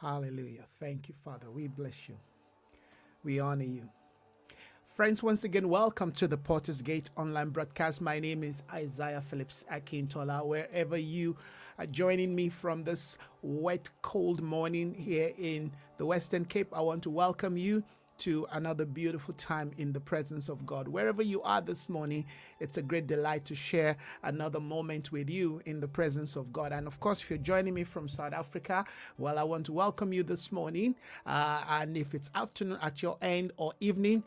Hallelujah. Thank you, Father. We bless you. We honor you. Friends, once again, welcome to the Portalsgate online broadcast. My name is Isaiah Phillips Akintola. Wherever you are joining me from this wet, cold morning here in the Western Cape, I want to welcome you to another beautiful time in the presence of God. Wherever you are this morning, it's a great delight to share another moment with you in the presence of God. And of course, if you're joining me from South Africa, well, I want to welcome you this morning. Uh, and if it's afternoon at your end or evening,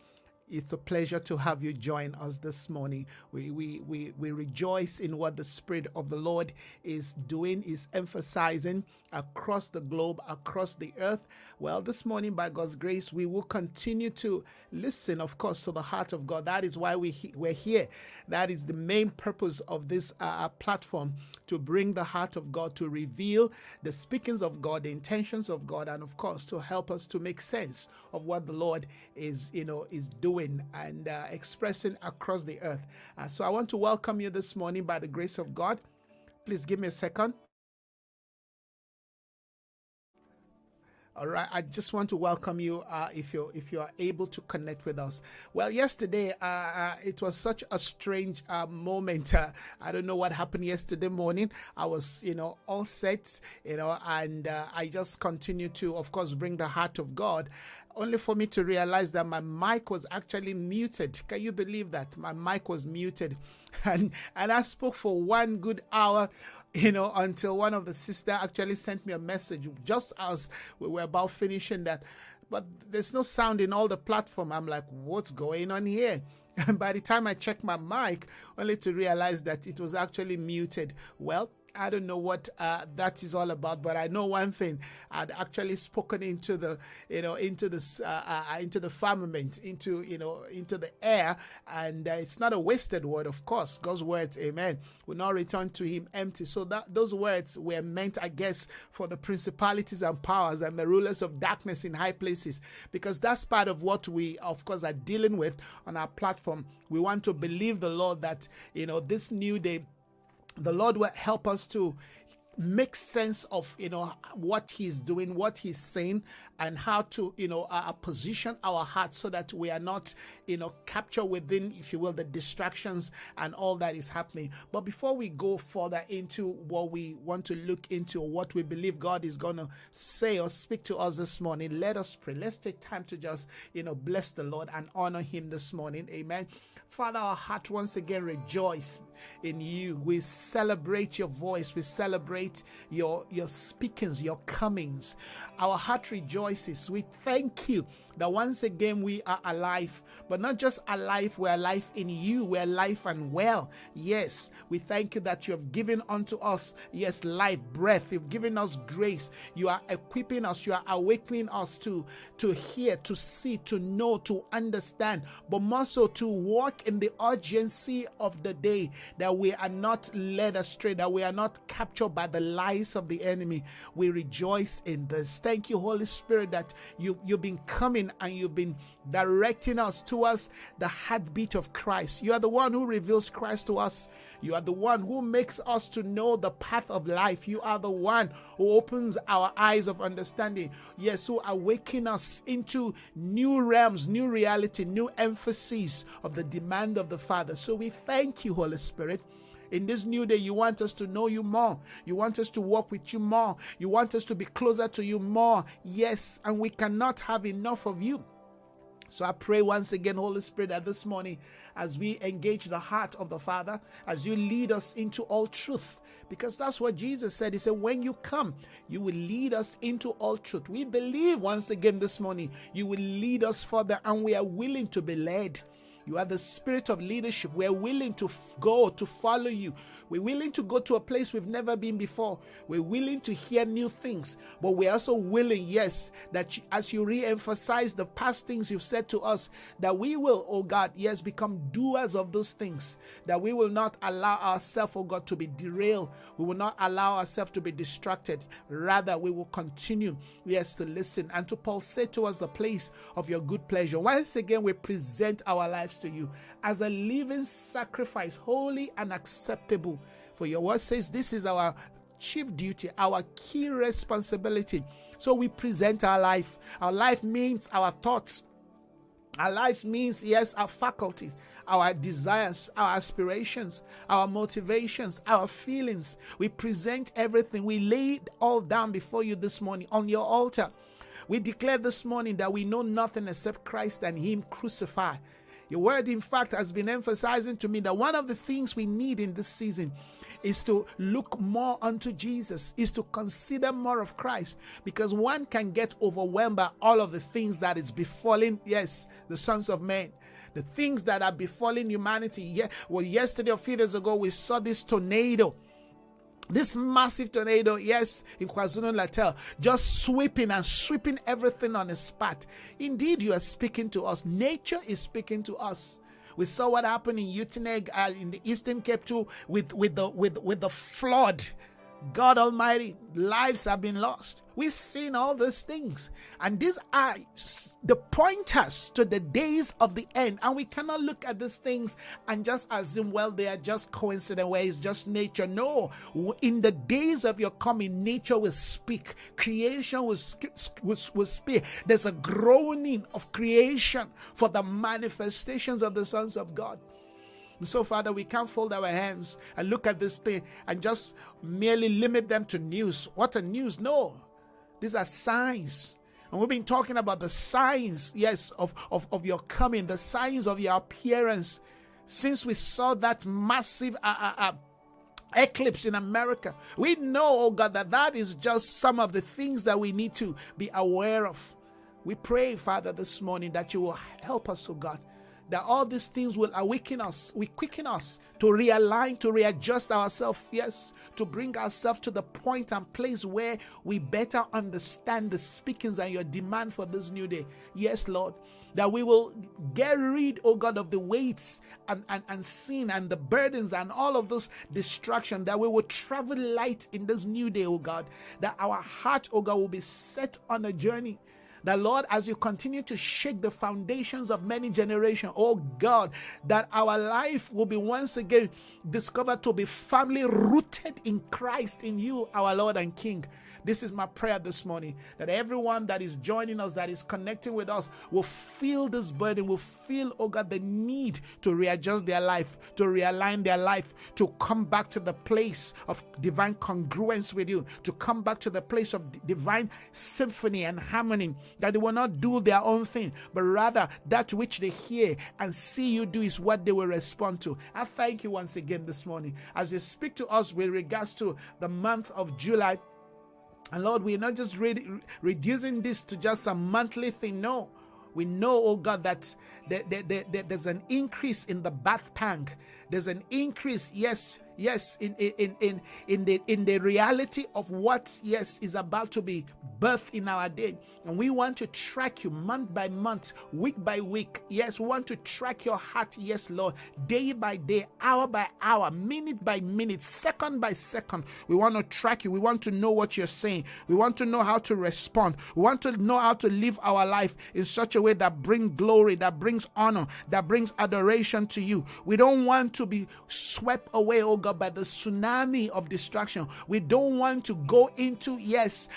it's a pleasure to have you join us this morning. We, we, we, we rejoice in what the Spirit of the Lord is doing, is emphasizing across the globe, across the earth. Well, this morning, by God's grace, we will continue to listen, of course, to the heart of God. That is why we, we're here. That is the main purpose of this uh, platform to bring the heart of God, to reveal the speakings of God, the intentions of God, and of course, to help us to make sense of what the Lord is, you know, is doing and uh, expressing across the earth. Uh, so I want to welcome you this morning by the grace of God. Please give me a second. All right, I just want to welcome you. Uh, if you if you are able to connect with us. Well, yesterday uh, uh, it was such a strange uh, moment. Uh, I don't know what happened yesterday morning. I was you know all set, you know, and I just continued to, of course, bring the heart of God. Only for me to realize that my mic was actually muted. Can you believe that my mic was muted, and and I spoke for one good hour you know, until one of the sister actually sent me a message just as we were about finishing that. But there's no sound in all the platform. I'm like, what's going on here? And by the time I checked my mic, only to realize that it was actually muted. Well, I don't know what uh, that is all about, but I know one thing: I'd actually spoken into the, you know, into the uh, uh, into the firmament, into you know, into the air, and uh, it's not a wasted word. Of course, God's words, Amen, will not return to Him empty. So that those words were meant, I guess, for the principalities and powers and the rulers of darkness in high places, because that's part of what we, of course, are dealing with on our platform. We want to believe the Lord that you know this new day the Lord will help us to make sense of you know what he's doing what he's saying and how to you know uh, position our hearts so that we are not you know captured within if you will the distractions and all that is happening. But before we go further into what we want to look into what we believe god is going to say or speak to us this morning let us pray. Let's take time to just you know bless the lord and honor him this morning. Amen Father, our heart once again rejoice in you. We celebrate your voice. We celebrate your, your speakings, your comings. Our heart rejoices. We thank you that once again we are alive, but not just alive, we're alive in you, we're alive and well. Yes, we thank you that you have given unto us, yes, life, breath, you've given us grace, you are equipping us, you are awakening us to, to hear, to see, to know, to understand, but more so to walk in the urgency of the day, that we are not led astray, that we are not captured by the lies of the enemy. We rejoice in this. Thank you, Holy Spirit, that you, you've been coming and you've been directing us towards the heartbeat of Christ. You are the one who reveals Christ to us. You are the one who makes us to know the path of life. You are the one who opens our eyes of understanding. Yes, who awaken us into new realms, new reality, new emphasis of the demand of the Father. So we thank you, Holy Spirit. In this new day, you want us to know you more. You want us to walk with you more. You want us to be closer to you more. Yes, and we cannot have enough of you. So I pray once again, Holy Spirit, that this morning, as we engage the heart of the Father, as you lead us into all truth, because that's what Jesus said. He said, When you come, you will lead us into all truth. We believe once again this morning, you will lead us further, and we are willing to be led. You are the spirit of leadership. We're willing to go, to follow you. We're willing to go to a place we've never been before. We're willing to hear new things, but we're also willing, yes, that as you re emphasize the past things you've said to us, that we will, oh God, yes, become doers of those things, that we will not allow ourselves, oh God, to be derailed. We will not allow ourselves to be distracted. Rather, we will continue, yes, to listen and to pulsate towards the place of your good pleasure. Once again, we present our lives to you as a living sacrifice, holy and acceptable. For your word says this is our chief duty, our key responsibility So we present our life. Our life means our thoughts. Our life means, yes, our faculties, our desires, our aspirations, our motivations, our feelings. We present everything. We lay it all down before you this morning on your altar. We declare this morning that we know nothing except Christ and Him crucified. Your word, in fact, has been emphasizing to me that one of the things we need in this season is to look more unto Jesus, is to consider more of Christ, because one can get overwhelmed by all of the things that is befalling, yes, the sons of men. The things that are befalling humanity. Yeah, well, yesterday or a few days ago, we saw this tornado this massive tornado, yes, in KwaZulu Natal, just sweeping and sweeping everything on its path. Indeed, you are speaking to us. Nature is speaking to us. We saw what happened in Uitenhage uh, in the Eastern Cape too, with with the with with the flood God Almighty, lives have been lost. We've seen all these things. And these are the pointers to the days of the end. And we cannot look at these things and just assume, well, they are just coincident where it's just nature. No. In the days of your coming, nature will speak. Creation will, will, will speak. There's a groaning of creation for the manifestations of the sons of God. And so, Father, we can't fold our hands and look at this thing and just merely limit them to news. What a news? No. These are signs. And we've been talking about the signs, yes, of, of, of your coming, the signs of your appearance. Since we saw that massive uh, uh, uh, eclipse in America, we know, oh God, that that is just some of the things that we need to be aware of. We pray, Father, this morning that you will help us, oh God, that all these things will awaken us, we quicken us to realign, to readjust ourselves, yes, to bring ourselves to the point and place where we better understand the speakings and your demand for this new day. Yes, Lord, that we will get rid, oh God, of the weights and, and, and sin and the burdens and all of those distraction, that we will travel light in this new day, oh God, that our heart, oh God, will be set on a journey that Lord, as you continue to shake the foundations of many generations, oh God, that our life will be once again discovered to be firmly rooted in Christ, in you, our Lord and King. This is my prayer this morning that everyone that is joining us, that is connecting with us, will feel this burden, will feel, oh God, the need to readjust their life, to realign their life, to come back to the place of divine congruence with you, to come back to the place of divine symphony and harmony, that they will not do their own thing, but rather that which they hear and see you do is what they will respond to. I thank you once again this morning as you speak to us with regards to the month of July and Lord, we're not just re- reducing this to just a monthly thing. No, we know, oh God, that there, there, there, there's an increase in the bath tank. There's an increase, yes, yes, in in in in the in the reality of what yes is about to be birthed in our day. And we want to track you month by month, week by week. Yes, we want to track your heart, yes, Lord, day by day, hour by hour, minute by minute, second by second. We want to track you. We want to know what you're saying. We want to know how to respond. We want to know how to live our life in such a way that brings glory, that brings honor, that brings adoration to you. We don't want to be swept away, oh God, by the tsunami of distraction. We don't want to go into, yes,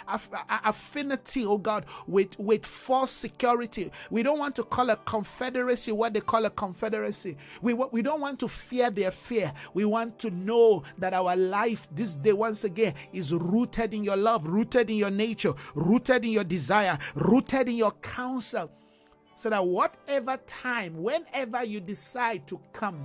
affinity, oh God, with, with false security. We don't want to call a confederacy what they call a confederacy. We, we don't want to fear their fear. We want to know that our life this day, once again, is rooted in your love, rooted in your nature, rooted in your desire, rooted in your counsel. So that whatever time, whenever you decide to come,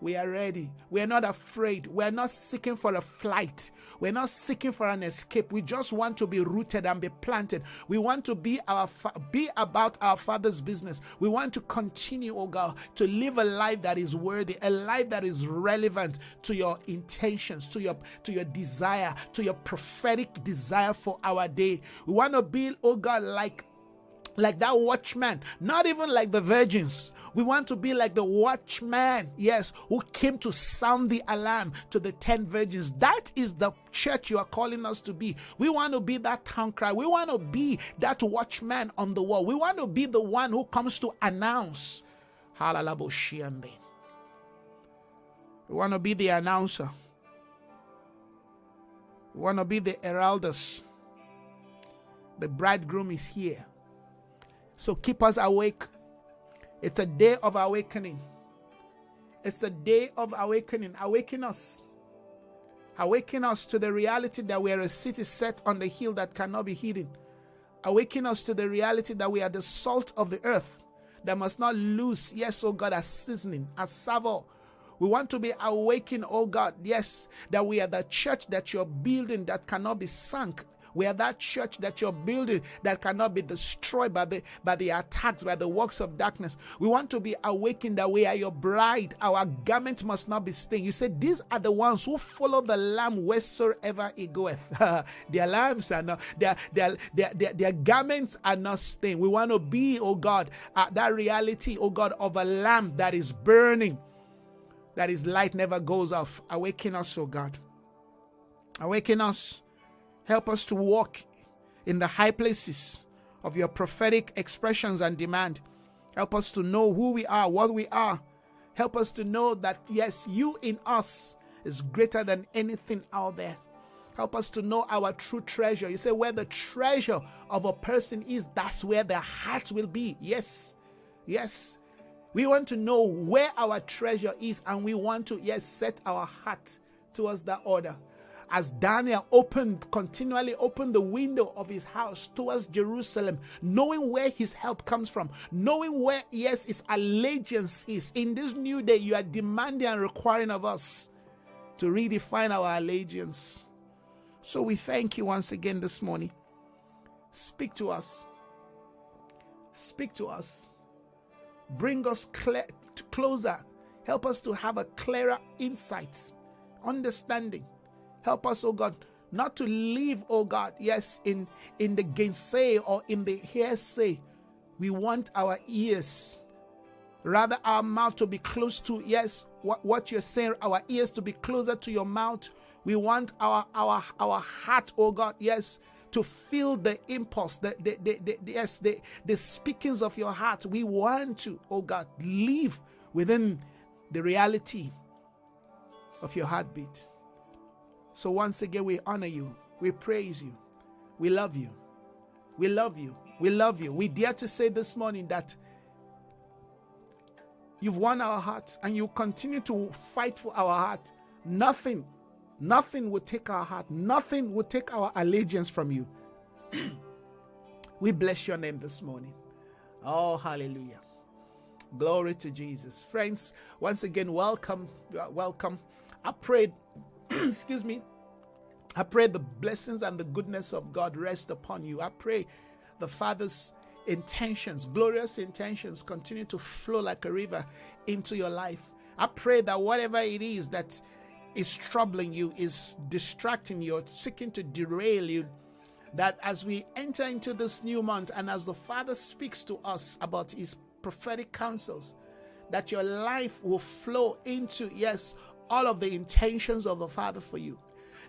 we are ready. We are not afraid. We are not seeking for a flight. We're not seeking for an escape. We just want to be rooted and be planted. We want to be our be about our Father's business. We want to continue, oh God, to live a life that is worthy, a life that is relevant to your intentions, to your to your desire, to your prophetic desire for our day. We want to be, oh God, like like that watchman, not even like the virgins. We want to be like the watchman, yes, who came to sound the alarm to the 10 virgins. That is the church you are calling us to be. We want to be that town cry. We want to be that watchman on the wall. We want to be the one who comes to announce. We want to be the announcer. We want to be the heralders The bridegroom is here. So keep us awake. It's a day of awakening. It's a day of awakening. Awaken us. Awaken us to the reality that we are a city set on the hill that cannot be hidden. Awaken us to the reality that we are the salt of the earth that must not lose, yes, oh God, as seasoning, as savour. We want to be awakened, oh God, yes, that we are the church that you're building that cannot be sunk we are that church that you're building that cannot be destroyed by the by the attacks, by the works of darkness. We want to be awakened that we are your bride. Our garment must not be stained. You said these are the ones who follow the Lamb wheresoever he goeth. their lambs are not their, their their, their their garments are not stained. We want to be, oh God, uh, that reality, oh God, of a lamb that is burning that his light never goes off. Awaken us, oh God. Awaken us. Help us to walk in the high places of your prophetic expressions and demand. Help us to know who we are, what we are. Help us to know that, yes, you in us is greater than anything out there. Help us to know our true treasure. You say, where the treasure of a person is, that's where their heart will be. Yes, yes. We want to know where our treasure is, and we want to, yes, set our heart towards that order as Daniel opened, continually opened the window of his house towards Jerusalem, knowing where his help comes from, knowing where, yes, his allegiance is. In this new day, you are demanding and requiring of us to redefine our allegiance. So we thank you once again this morning. Speak to us. Speak to us. Bring us clear, closer. Help us to have a clearer insight, understanding Help us, oh God, not to live, oh God, yes, in, in the gainsay or in the hearsay. We want our ears, rather our mouth to be close to, yes, what, what you're saying, our ears to be closer to your mouth. We want our our our heart, oh God, yes, to feel the impulse, the, the, the, the, yes, the, the speakings of your heart. We want to, oh God, live within the reality of your heartbeat. So once again, we honor you. We praise you. We love you. We love you. We love you. We dare to say this morning that you've won our hearts and you continue to fight for our heart. Nothing, nothing will take our heart. Nothing will take our allegiance from you. we bless your name this morning. Oh, hallelujah. Glory to Jesus. Friends, once again, welcome. Welcome. I pray excuse me. I pray the blessings and the goodness of God rest upon you. I pray the Father's intentions, glorious intentions, continue to flow like a river into your life. I pray that whatever it is that is troubling you, is distracting you, seeking to derail you, that as we enter into this new month and as the Father speaks to us about His prophetic counsels, that your life will flow into, yes, all of the intentions of the Father for you.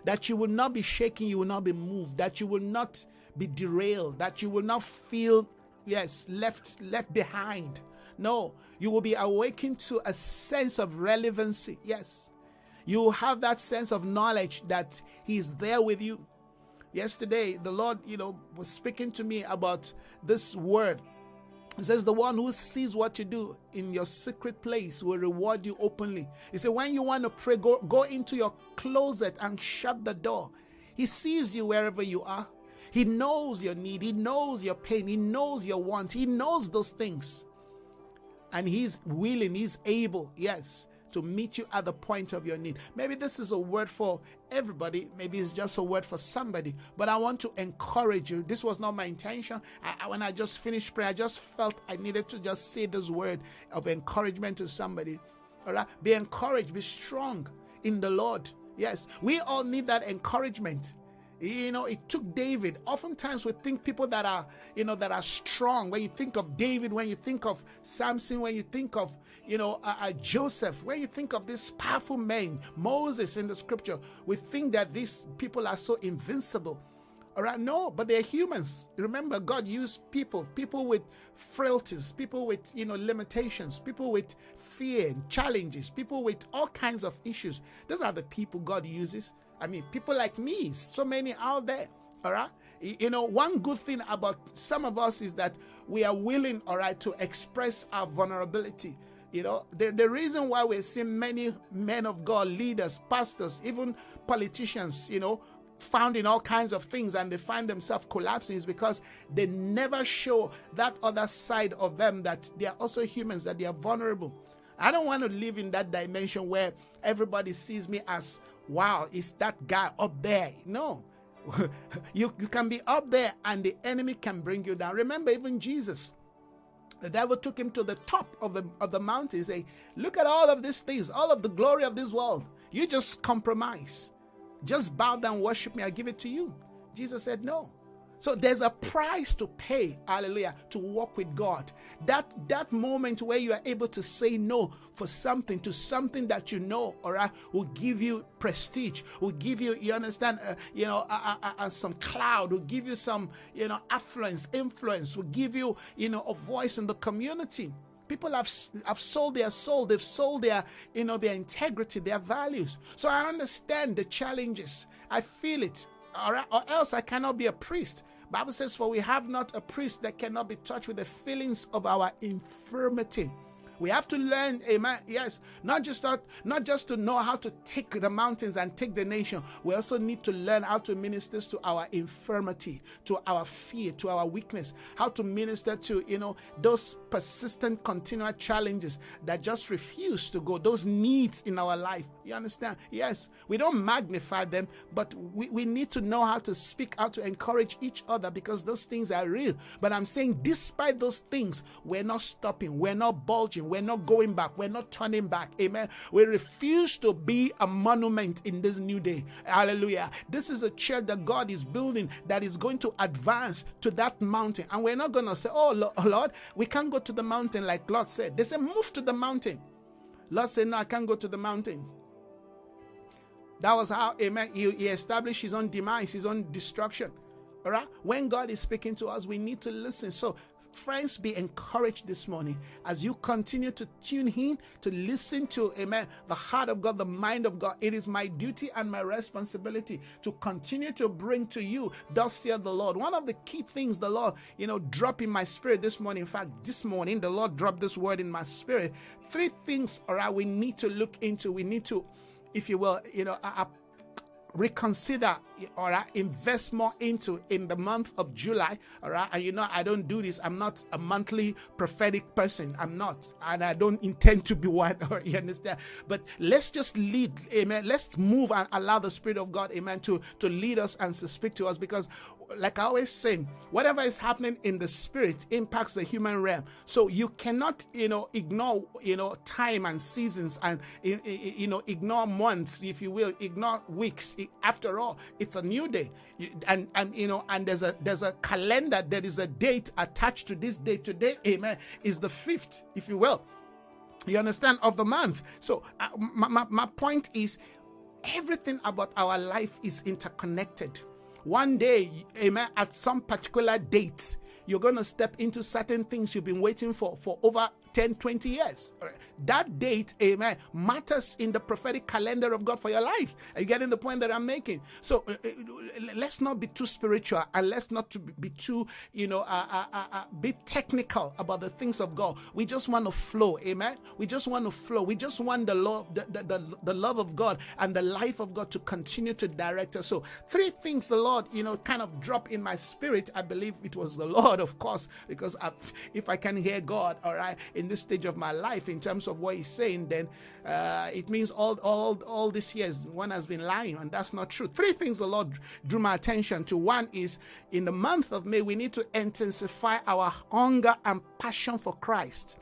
That you will not be shaken, you will not be moved, that you will not be derailed, that you will not feel, yes, left left behind. No, you will be awakened to a sense of relevancy. Yes. You will have that sense of knowledge that He is there with you. Yesterday, the Lord, you know, was speaking to me about this word it says, The one who sees what you do in your secret place will reward you openly. He said, When you want to pray, go, go into your closet and shut the door. He sees you wherever you are. He knows your need. He knows your pain. He knows your want. He knows those things. And He's willing, He's able, yes, to meet you at the point of your need. Maybe this is a word for everybody, maybe it's just a word for somebody, but I want to encourage you. This was not my intention. I, when I just finished prayer, I just felt I needed to just say this word of encouragement to somebody. All right, be encouraged, be strong in the Lord. Yes, we all need that encouragement. You know, it took David. Oftentimes we think people that are, you know, that are strong. When you think of David, when you think of Samson, when you think of, you know, uh, uh, Joseph, when you think of these powerful men, Moses in the scripture, we think that these people are so invincible. All right, no, but they're humans. Remember, God used people, people with frailties, people with, you know, limitations, people with fear and challenges, people with all kinds of issues. Those are the people God uses. I mean, people like me, so many out there. All right. You know, one good thing about some of us is that we are willing, all right, to express our vulnerability. You know, the, the reason why we're seeing many men of God, leaders, pastors, even politicians, you know, found in all kinds of things and they find themselves collapsing is because they never show that other side of them that they are also humans, that they are vulnerable. I don't want to live in that dimension where everybody sees me as, wow, is that guy up there? No. you, you can be up there and the enemy can bring you down. Remember, even Jesus, the devil took him to the top of the, of the mountain. Say, look at all of these things, all of the glory of this world. You just compromise. Just bow down, worship me, I give it to you. Jesus said, no. So there's a price to pay, hallelujah, to walk with God. That that moment where you are able to say no for something to something that you know, all right, will give you prestige, will give you, you understand, uh, you know, uh, uh, uh, some cloud, will give you some, you know, affluence, influence, will give you, you know, a voice in the community. People have have sold their soul, they've sold their, you know, their integrity, their values. So I understand the challenges. I feel it or, else I cannot be a priest. Bible says, For we have not a priest that cannot be touched with the feelings of our infirmity. We have to learn, amen. Yes, not just not, not just to know how to take the mountains and take the nation. We also need to learn how to minister to our infirmity, to our fear, to our weakness, how to minister to, you know, those persistent, continual challenges that just refuse to go, those needs in our life. You understand? Yes, we don't magnify them, but we, we need to know how to speak out to encourage each other because those things are real. But I'm saying, despite those things, we're not stopping, we're not bulging, we're not going back. We're not turning back. Amen. We refuse to be a monument in this new day. Hallelujah. This is a church that God is building that is going to advance to that mountain. And we're not going to say, oh, Lord, we can't go to the mountain like Lot said. They said, move to the mountain. Lot said, no, I can't go to the mountain. That was how, amen, he, he established his own demise, his own destruction. All right? When God is speaking to us, we need to listen. So Friends, be encouraged this morning as you continue to tune in to listen to, amen, the heart of God, the mind of God. It is my duty and my responsibility to continue to bring to you, thus saith the Lord. One of the key things the Lord, you know, drop in my spirit this morning. In fact, this morning, the Lord dropped this word in my spirit. Three things, all right, we need to look into. We need to, if you will, you know, reconsider right invest more into in the month of july all right? And you know i don't do this. I'm not a monthly prophetic person. I'm not. And i don't intend to be one or you understand? But let's just lead amen. Let's move and allow the spirit of god amen to to lead us and to speak to us because like I always say, whatever is happening in the spirit impacts the human realm. So you cannot, you know, ignore, you know, time and seasons and, you know, ignore months, if you will, ignore weeks. After all, it's a new day, and and you know, and there's a there's a calendar. There is a date attached to this day. Today, Amen, is the fifth, if you will. You understand of the month. So uh, my, my, my point is, everything about our life is interconnected. One day, amen, at some particular date, you're going to step into certain things you've been waiting for for over 10, 20 years. That date, amen, matters in the prophetic calendar of God for your life. Are you getting the point that I'm making? So uh, uh let's not be too spiritual and let's not to be too, you know, uh, uh, uh, uh, be technical about the things of God. We just want to flow, amen. We just want to flow. We just want the love, the, the, the, the love of God and the life of God to continue to direct us. So three things the Lord, you know, kind of drop in my spirit. I believe it was the Lord, of course, because I, if I can hear God, all right, in this stage of my life in terms of what he's saying, then uh, it means all, all, all these years one has been lying, and that's not true. Three things the Lord drew my attention to. One is in the month of May, we need to intensify our hunger and passion for Christ.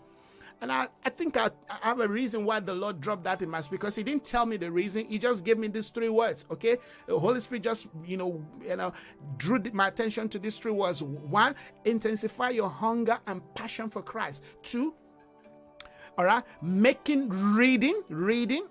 And I, I think I, I, have a reason why the Lord dropped that in my because He didn't tell me the reason. He just gave me these three words. Okay, the Holy Spirit just you know you know drew my attention to these three words. One, intensify your hunger and passion for Christ. Two, all right, making reading, reading,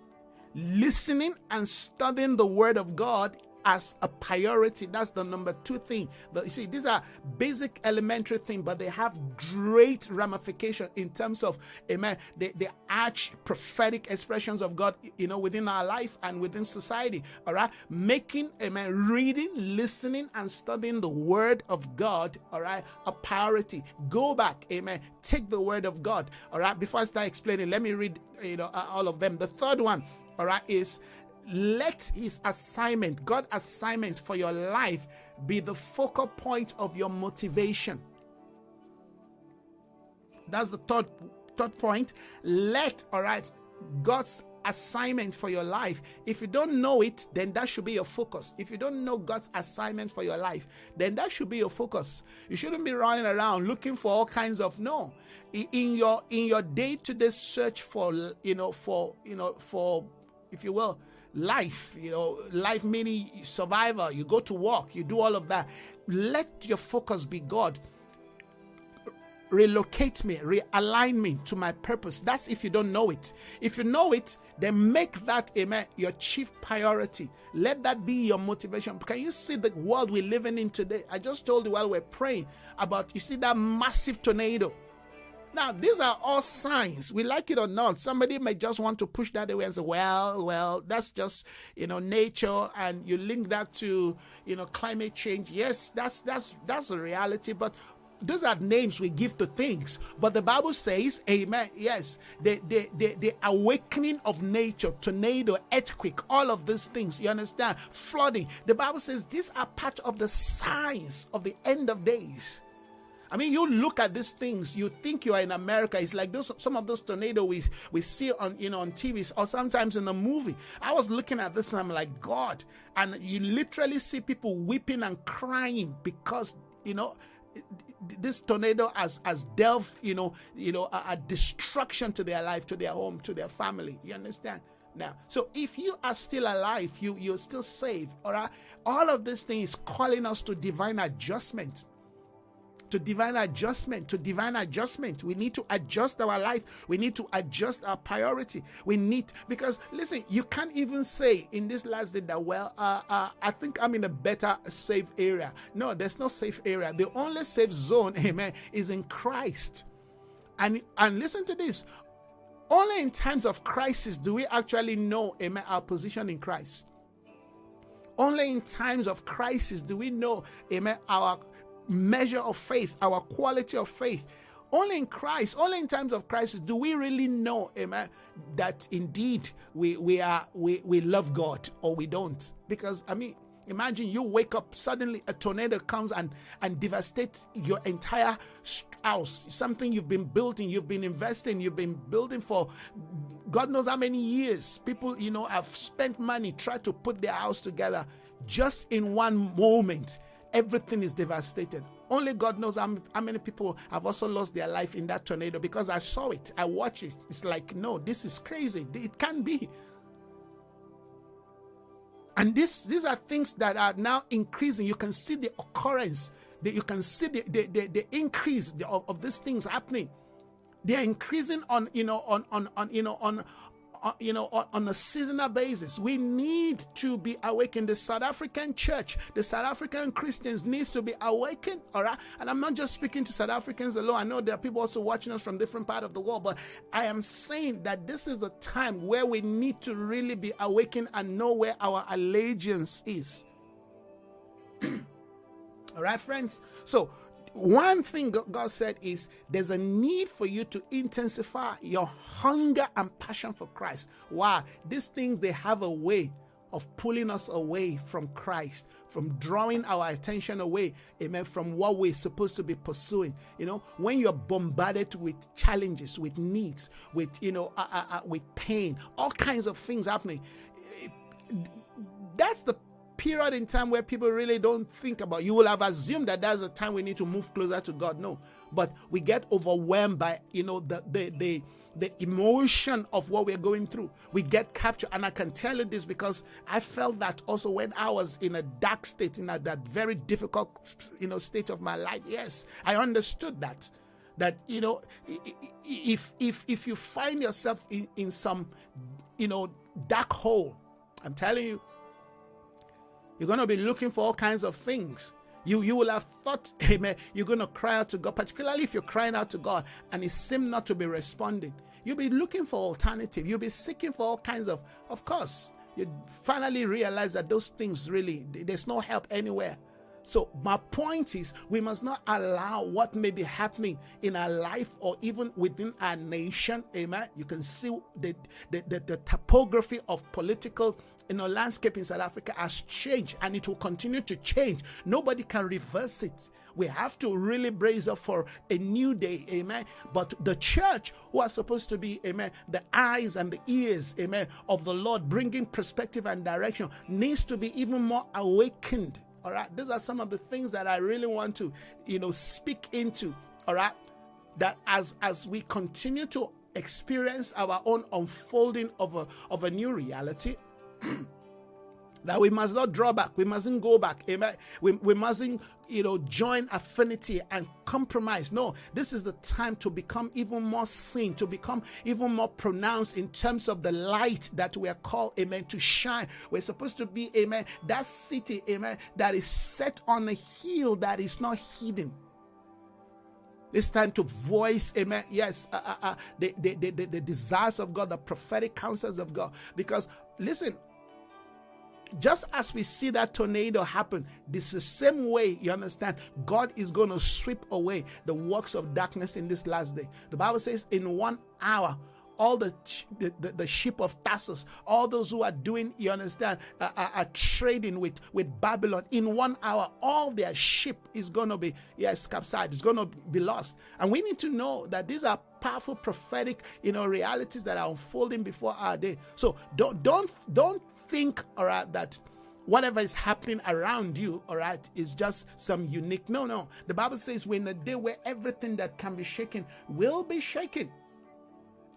listening, and studying the Word of God as a priority. That's the number two thing. But you see, these are basic elementary things, but they have great ramification in terms of, amen, the, the arch prophetic expressions of God, you know, within our life and within society. All right. Making, amen, reading, listening, and studying the word of God, all right, a priority. Go back, amen. Take the word of God. All right. Before I start explaining, let me read, you know, uh, all of them. The third one, all right, is let his assignment, God assignment for your life be the focal point of your motivation. That's the third third point. Let, all right, God's assignment for your life. If you don't know it, then that should be your focus. If you don't know God's assignment for your life, then that should be your focus. You shouldn't be running around looking for all kinds of no. In your in your day-to-day search for you know for you know for if you will life, you know, life meaning survival, you go to work, you do all of that. Let your focus be God. Relocate me, realign me to my purpose. That's if you don't know it. If you know it, then make that amen your chief priority. Let that be your motivation. Can you see the world we're living in today? I just told you while we're praying about you see that massive tornado now, these are all signs. We like it or not. Somebody may just want to push that away and say, well, well, that's just, you know, nature. And you link that to, you know, climate change. Yes, that's, that's, that's a reality. But those are names we give to things. But the Bible says, Amen. Yes, the, the, the, the awakening of nature, tornado, earthquake, all of these things, you understand? Flooding. The Bible says these are part of the signs of the end of days. I mean, you look at these things, you think you are in America. It's like those some of those tornado we we see on you know on TVs or sometimes in the movie. I was looking at this and I'm like, God, and you literally see people weeping and crying because you know this tornado has has dealt you know you know a, a destruction to their life, to their home, to their family. You understand? Now, so if you are still alive, you you're still safe. All right, all of this thing is calling us to divine adjustment to divine adjustment, to divine adjustment. We need to adjust our life. We need to adjust our priority. We need, because listen, you can't even say in this last day that, well, uh, uh, I think I'm in a better safe area. No, there's no safe area. The only safe zone, amen, is in Christ. And, and listen to this only in times of crisis do we actually know, amen, our position in Christ. Only in times of crisis do we know, amen, our measure of faith, our quality of faith. Only in Christ, only in times of crisis do we really know, amen, that indeed we we are we, we love God or we don't. Because I mean, imagine you wake up suddenly a tornado comes and and devastates your entire house something you've been building you've been investing you've been building for god knows how many years people you know have spent money try to put their house together just in one moment everything is devastated. Only God knows how, how, many people have also lost their life in that tornado because I saw it. I watched it. It's like, no, this is crazy. It can't be. And this, these are things that are now increasing. You can see the occurrence, you can see the, the, the, the increase of, of these things happening. They are increasing on, you know, on, on, on, you know, on, you know, on, a seasonal basis. We need to be awakened. The South African church, the South African Christians needs to be awakened. All right. And I'm not just speaking to South Africans alone. I know there are people also watching us from different part of the world, but I am saying that this is a time where we need to really be awakened and know where our allegiance is. all right, friends. So one thing God said is there's a need for you to intensify your hunger and passion for Christ. Why? These things they have a way of pulling us away from Christ, from drawing our attention away, amen, from what we're supposed to be pursuing. You know, when you're bombarded with challenges, with needs, with, you know, uh, uh, uh, with pain, all kinds of things happening, that's the period in time where people really don't think about you will have assumed that that's a time we need to move closer to god. No. But we get overwhelmed by you know the the the, the emotion of what we're going through. We get captured. And i can tell you this because i felt that also when i was in a dark state in a, that very difficult you know state of my life. Yes i understood that that you know if if if you find yourself in, in some you know dark hole i'm telling you You're going to be looking for all kinds of things. You, you will have thought, amen, you're going to cry out to God, particularly if you're crying out to God and He seems not to be responding. You'll be looking for alternative. You'll be seeking for all kinds of, of course, you finally realize that those things really, there's no help anywhere. So, my point is, we must not allow what may be happening in our life or even within our nation. Amen. You can see the, the, the, the topography of political you know, landscape in South Africa has changed and it will continue to change. Nobody can reverse it. We have to really brace up for a new day, amen. But the church, who are supposed to be, amen, the eyes and the ears, amen, of the Lord, bringing perspective and direction, needs to be even more awakened. All right, these are some of the things that I really want to, you know, speak into. All right, that as as we continue to experience our own unfolding of a of a new reality. That we must not draw back. We mustn't go back. Amen. We, we mustn't, you know, join affinity and compromise. No, this is the time to become even more seen, to become even more pronounced in terms of the light that we are called, amen, to shine. We're supposed to be, amen, that city, amen, that is set on a hill that is not hidden. It's time to voice, amen. Yes, uh, uh, uh, the, the, the, the desires of God, the prophetic counsels of God. Because, listen, just as we see that tornado happen, this is the same way, you understand, God is going to sweep away the works of darkness in this last day. The Bible says, in one hour, all the, the, the, ship of Tarshish, all those who are doing, you understand, uh, are, are, trading with, with Babylon, in one hour, all their ship is going to be, yes, capsized, it's going to be lost. And we need to know that these are powerful prophetic, you know, realities that are unfolding before our day. So don't, don't, don't think, all right, that whatever is happening around you, all right, is just some unique. No, no. The Bible says we're in a day where everything that can be shaken will be shaken.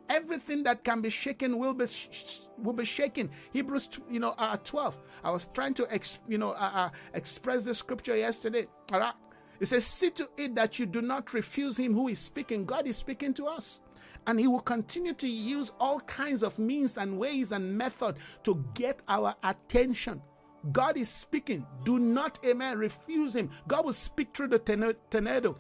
Everything that can be shaken will be sh- will be shaken. Hebrews, you know, uh, twelve. I was trying to, you know, uh, uh, express the scripture yesterday. All right. It says, "See to it that you do not refuse Him who is speaking." God is speaking to us. And he will continue to use all kinds of means and ways and method to get our attention. God is speaking. Do not, amen, refuse him. God will speak through the tornado.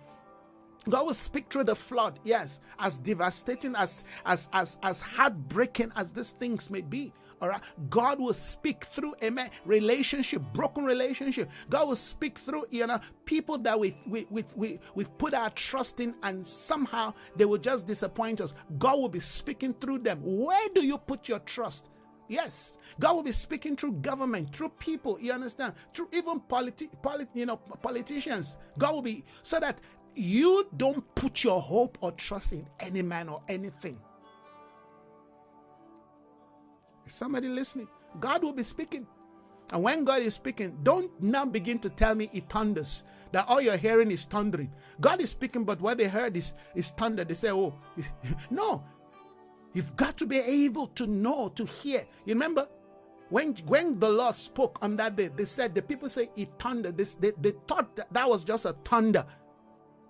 God will speak through the flood. Yes, as devastating as as as as heartbreaking as these things may be. All right. God will speak through amen relationship, broken relationship. God will speak through you know people that we we we, we we've put our trust in and somehow they will just disappoint us. God will be speaking through them. Where do you put your trust? Yes, God will be speaking through government, through people. You understand? Through even politi- polit- you know, politicians. God will be so that you don't put your hope or trust in any man or anything. Is somebody listening? God will be speaking. And when God is speaking, don't now begin to tell me it thunders. That all you're hearing is thundering. God is speaking, but what they heard is, is thunder. They say, oh, no. You've got to be able to know, to hear. You remember when when the Lord spoke on that day, they said, the people say it thundered. They, they, they thought that, that was just a thunder.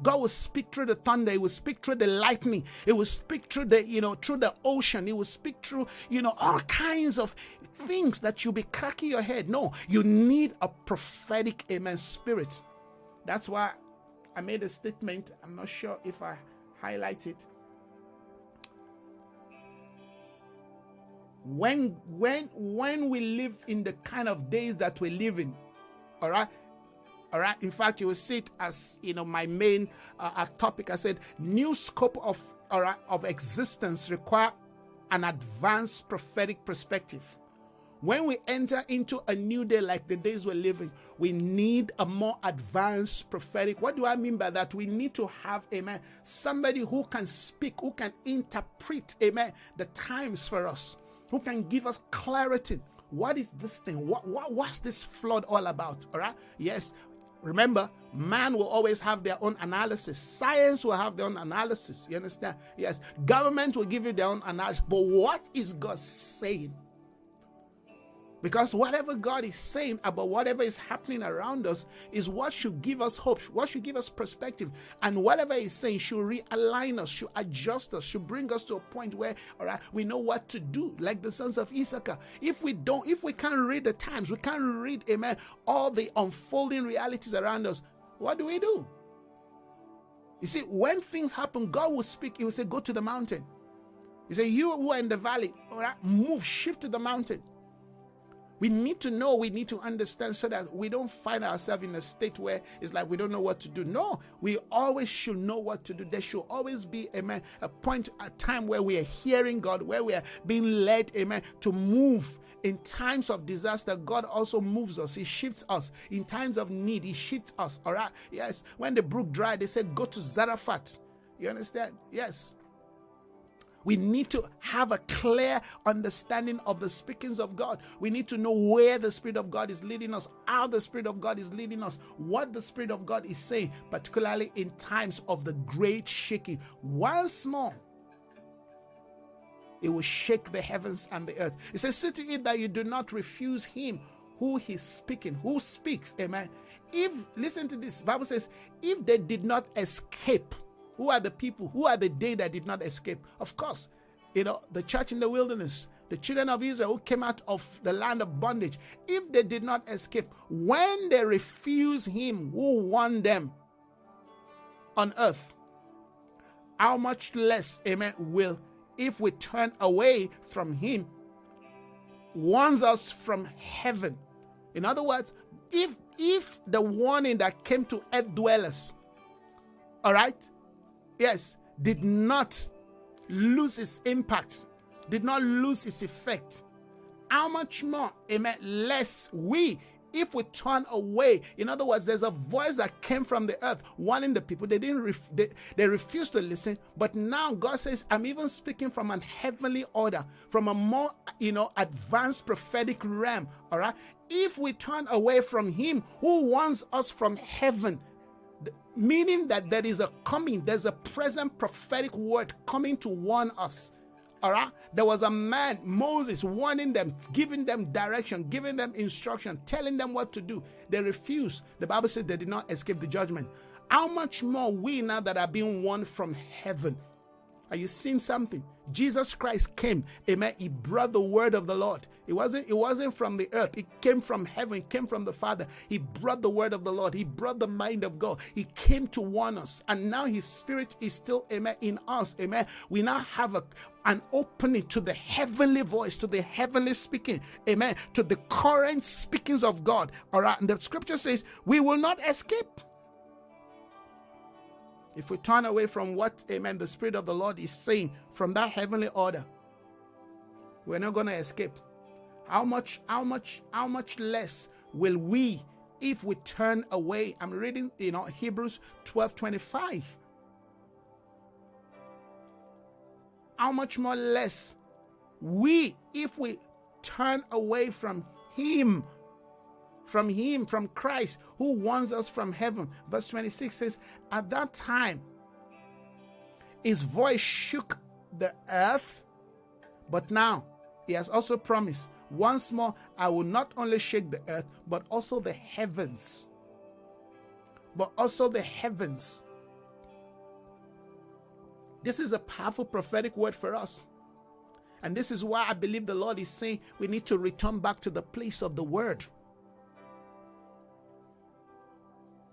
God will speak through the thunder. He will speak through the lightning. He will speak through the, you know, through the ocean. He will speak through, you know, all kinds of things that you'll be cracking your head. No, you need a prophetic amen spirit. That's why I made a statement. I'm not sure if I highlight it. When when when we live in the kind of days that we live in, all right, all right. In fact, you will see it as you know my main uh, uh, topic. I said new scope of all right, of existence require an advanced prophetic perspective. When we enter into a new day like the days we're living, we need a more advanced prophetic. What do I mean by that? We need to have, amen, somebody who can speak, who can interpret, amen, the times for us, who can give us clarity. What is this thing? What, what what's this flood all about? All right. Yes, Remember, man will always have their own analysis. Science will have their own analysis. You understand? Yes. Government will give you their own analysis. But what is God saying? Because whatever God is saying about whatever is happening around us is what should give us hope, what should give us perspective. And whatever He's saying should realign us, should adjust us, should bring us to a point where, all right, we know what to do, like the sons of Issachar. If we don't, if we can't read the times, we can't read, amen, all the unfolding realities around us, what do we do? You see, when things happen, God will speak. He will say, Go to the mountain. He said, You who are in the valley, all right, move, shift to the mountain. We need to know, we need to understand so that we don't find ourselves in a state where it's like we don't know what to do. No, we always should know what to do. There should always be, amen, a point, a time where we are hearing God, where we are being led, amen, to move. In times of disaster, God also moves us. He shifts us. In times of need, He shifts us. All right. Yes. When the brook dried, they said, Go to Zarephath. You understand? Yes. We need to have a clear understanding of the speakings of God. We need to know where the Spirit of God is leading us, how the Spirit of God is leading us, what the Spirit of God is saying, particularly in times of the great shaking. Once more, it will shake the heavens and the earth. It says, See to it that you do not refuse him who he's speaking, who speaks. Amen. If, listen to this, Bible says, if they did not escape, who are the people? Who are the day that did not escape? Of course, you know, the church in the wilderness, the children of Israel who came out of the land of bondage, if they did not escape, when they refuse him who won them on earth, how much less, amen, will if we turn away from him, warns us from heaven. In other words, if if the warning that came to earth dwellers, all right, yes, did not lose its impact, did not lose its effect, how much more, amen, less we, if we turn away? In other words there's a voice that came from the earth warning the people. They didn't ref- they, they refused to listen. But now god says i'm even speaking from an heavenly order from a more you know advanced prophetic realm all right? If we turn away from him who warns us from heaven meaning that there is a coming, there's a present prophetic word coming to warn us. All right, there was a man, Moses, warning them, giving them direction, giving them instruction, telling them what to do. They refused. The Bible says they did not escape the judgment. How much more we now that are being warned from heaven? Are you seeing something? Jesus Christ came, amen. He brought the word of the Lord. It wasn't, it wasn't from the earth, it came from heaven, it came from the Father. He brought the word of the Lord, he brought the mind of God. He came to warn us, and now his spirit is still, amen, in us, amen. We now have a an opening to the heavenly voice, to the heavenly speaking, amen, to the current speakings of God. All right, and the scripture says, We will not escape. If we turn away from what, amen, the Spirit of the Lord is saying from that heavenly order, we're not going to escape. How much, how much, how much less will we if we turn away? I'm reading, you know, Hebrews 12 25. How much more less we if we turn away from Him from Him, from Christ, who warns us from heaven. Verse 26 says, At that time, His voice shook the earth, but now He has also promised, once more, I will not only shake the earth, but also the heavens. But also the heavens. This is a powerful prophetic word for us. And this is why I believe the Lord is saying we need to return back to the place of the word.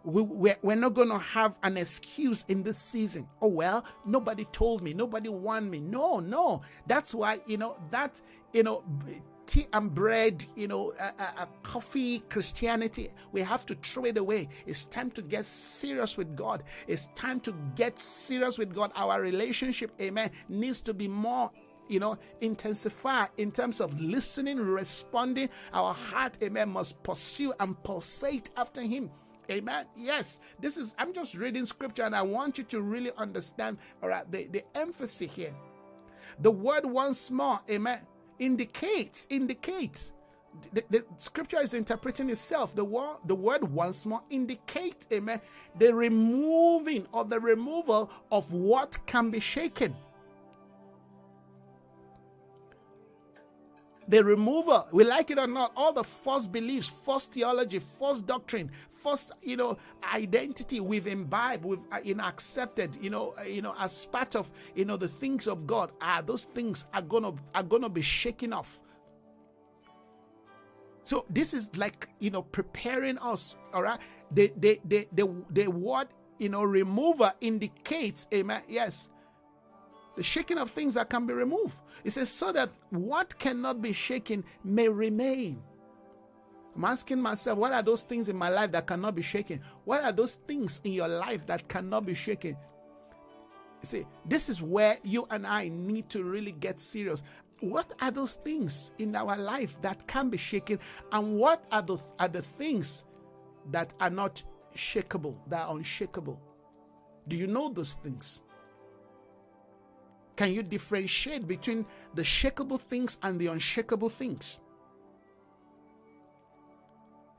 We, we're, we're not going to have an excuse in this season. Oh, well, nobody told me, nobody warned me. No, no. That's why, you know, that, you know, tea and bread, you know, a, coffee Christianity, we have to throw it away. It's time to get serious with God. It's time to get serious with God. Our relationship, amen, needs to be more you know, intensify in terms of listening, responding. Our heart, amen, must pursue and pulsate after Him. Amen. Yes, this is, I'm just reading scripture and I want you to really understand, all right, the, the emphasis here. The word once more, amen, indicates, indicates. The, the, scripture is interpreting itself. The word, the word once more indicates, amen, the removing or the removal of what can be shaken. the removal, we like it or not, all the false beliefs, false theology, false doctrine, false, you know, identity we've imbibed, we've uh, you know, accepted, you know, uh, you know, as part of you know the things of God. Ah, those things are gonna are gonna be shaken off. So this is like you know preparing us. All right, the the the the, the word you know remover indicates, amen. Yes, the shaking of things that can be removed. It says, so that what cannot be shaken may remain. I'm asking myself, what are those things in my life that cannot be shaken? What are those things in your life that cannot be shaken? You see, this is where you and I need to really get serious. What are those things in our life that can be shaken? And what are the, are the things that are not shakable, that are unshakable? Do you know those things? Can you differentiate between the shakable things and the unshakable things?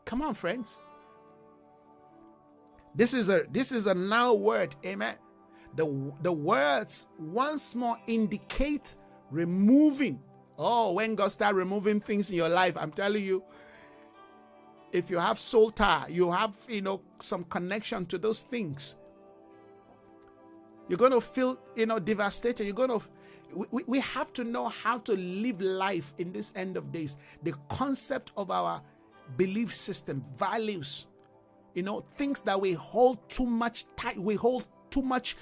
Come on, friends. This is a this is a now word, amen. The the words once more indicate removing. Oh, when God start removing things in your life, I'm telling you, if you have soul tie, you have you know some connection to those things you're going to feel, you know, devastated. You're going to, we, we have to know how to live life in this end of days. The concept of our belief system, values, you know, things that we hold too much tight, we hold too much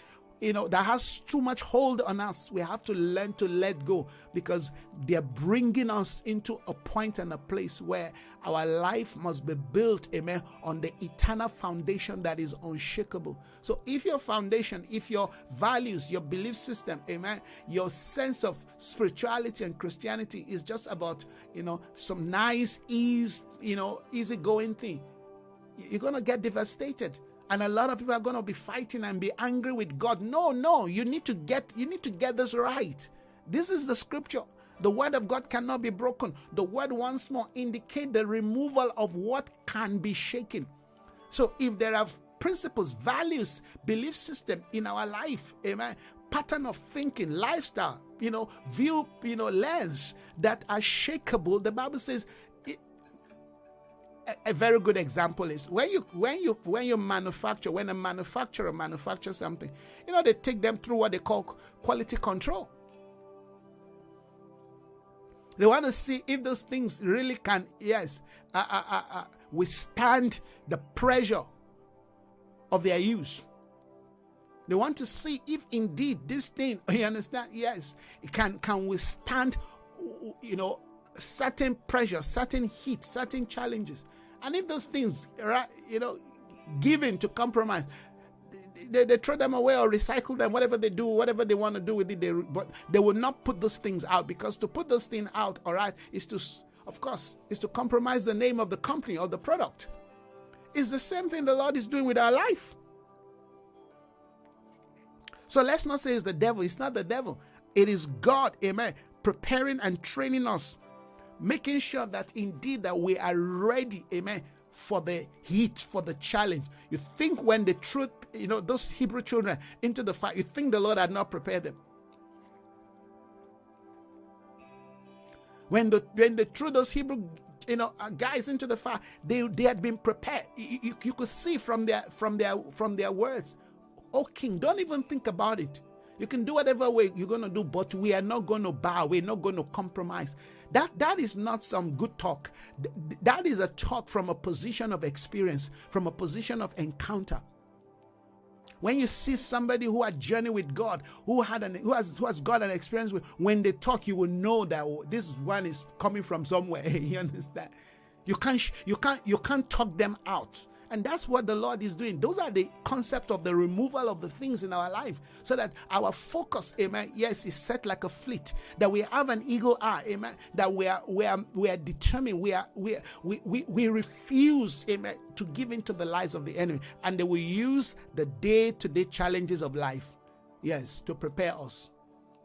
you know, that has too much hold on us. We have to learn to let go because they're bringing us into a point and a place where our life must be built, amen, on the eternal foundation that is unshakable. So if your foundation, if your values, your belief system, amen, your sense of spirituality and Christianity is just about, you know, some nice, ease, you know, easy going thing, you're going to get devastated and a lot of people are going to be fighting and be angry with God. No, no, you need to get you need to get this right. This is the scripture. The word of God cannot be broken. The word once more indicate the removal of what can be shaken. So if there are principles, values, belief system in our life, amen, pattern of thinking, lifestyle, you know, view, you know, lens that are shakable, the Bible says a, very good example is when you when you when you manufacture when a manufacturer manufactures something you know they take them through what they call quality control. They want to see if those things really can yes uh, uh, uh, uh withstand the pressure of their use. They want to see if indeed this thing you understand? Yes it can can withstand you know certain pressure certain heat certain challenges and if those things, you know, given to compromise, they, they throw them away or recycle them, whatever they do, whatever they want to do with it, they, but they will not put those things out because to put those things out, all right, is to, of course, is to compromise the name of the company or the product. It's the same thing the Lord is doing with our life. So let's not say it's the devil. It's not the devil. It is God, amen, preparing and training us making sure that indeed that we are ready, amen, for the heat, for the challenge. You think when the truth, you know, those Hebrew children into the fire, you think the Lord had not prepared them. When the when the threw those Hebrew you know uh, guys into the fire, they they had been prepared. You, you, you could see from their from their from their words, "Oh King, don't even think about it." You can do whatever way you're going to do, but we are not going to bow. We're not going to compromise. That, that is not some good talk. That is a talk from a position of experience, from a position of encounter. When you see somebody who had journey with God, who had an who has who has got an experience with, when they talk, you will know that oh, this one is coming from somewhere. you understand? You can't you can't you can't talk them out. And that's what the Lord is doing. Those are the concept of the removal of the things in our life so that our focus, amen, yes, is set like a fleet, that we have an eagle eye, amen, that we are, we are, we are determined, we are, we, we, we, we refuse, amen, to give in to the lies of the enemy. And they will use the day to day challenges of life, yes, to prepare us.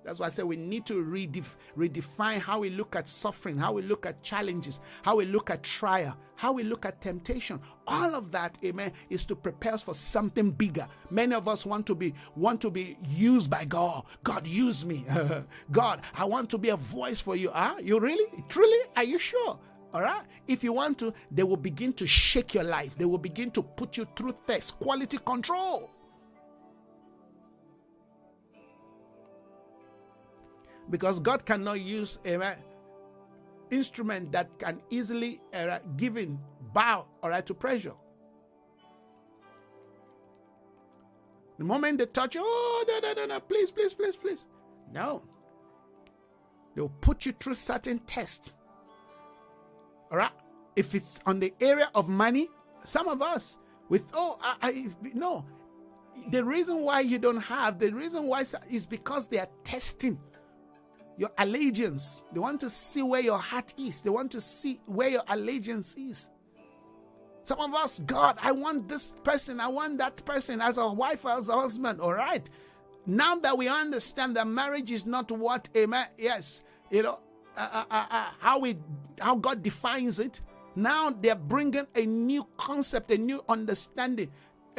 That's why I say we need to redef- redefine how we look at suffering, how we look at challenges, how we look at trial, how we look at temptation. All of that, amen, is to prepare us for something bigger. Many of us want to be want to be used by God. God, use me. God, I want to be a voice for you. Huh? You really? Truly? Are you sure? All right. If you want to, they will begin to shake your life. They will begin to put you through tests, quality control. Because God cannot use a instrument that can easily uh, give in, bow, all right, to pressure. The moment they touch you, oh, no, no, no, no, please, please, please, please. No. They'll put you through certain tests all right. If it's on the area of money, some of us with oh I, I no, the reason why you don't have the reason why is because they are testing your allegiance. They want to see where your heart is. They want to see where your allegiance is. Some of us, God, I want this person, I want that person as a wife, as a husband. All right. Now that we understand that marriage is not what, amen, yes, you know, uh, uh, uh, uh, how we how God defines it. Now they're bringing a new concept, a new understanding,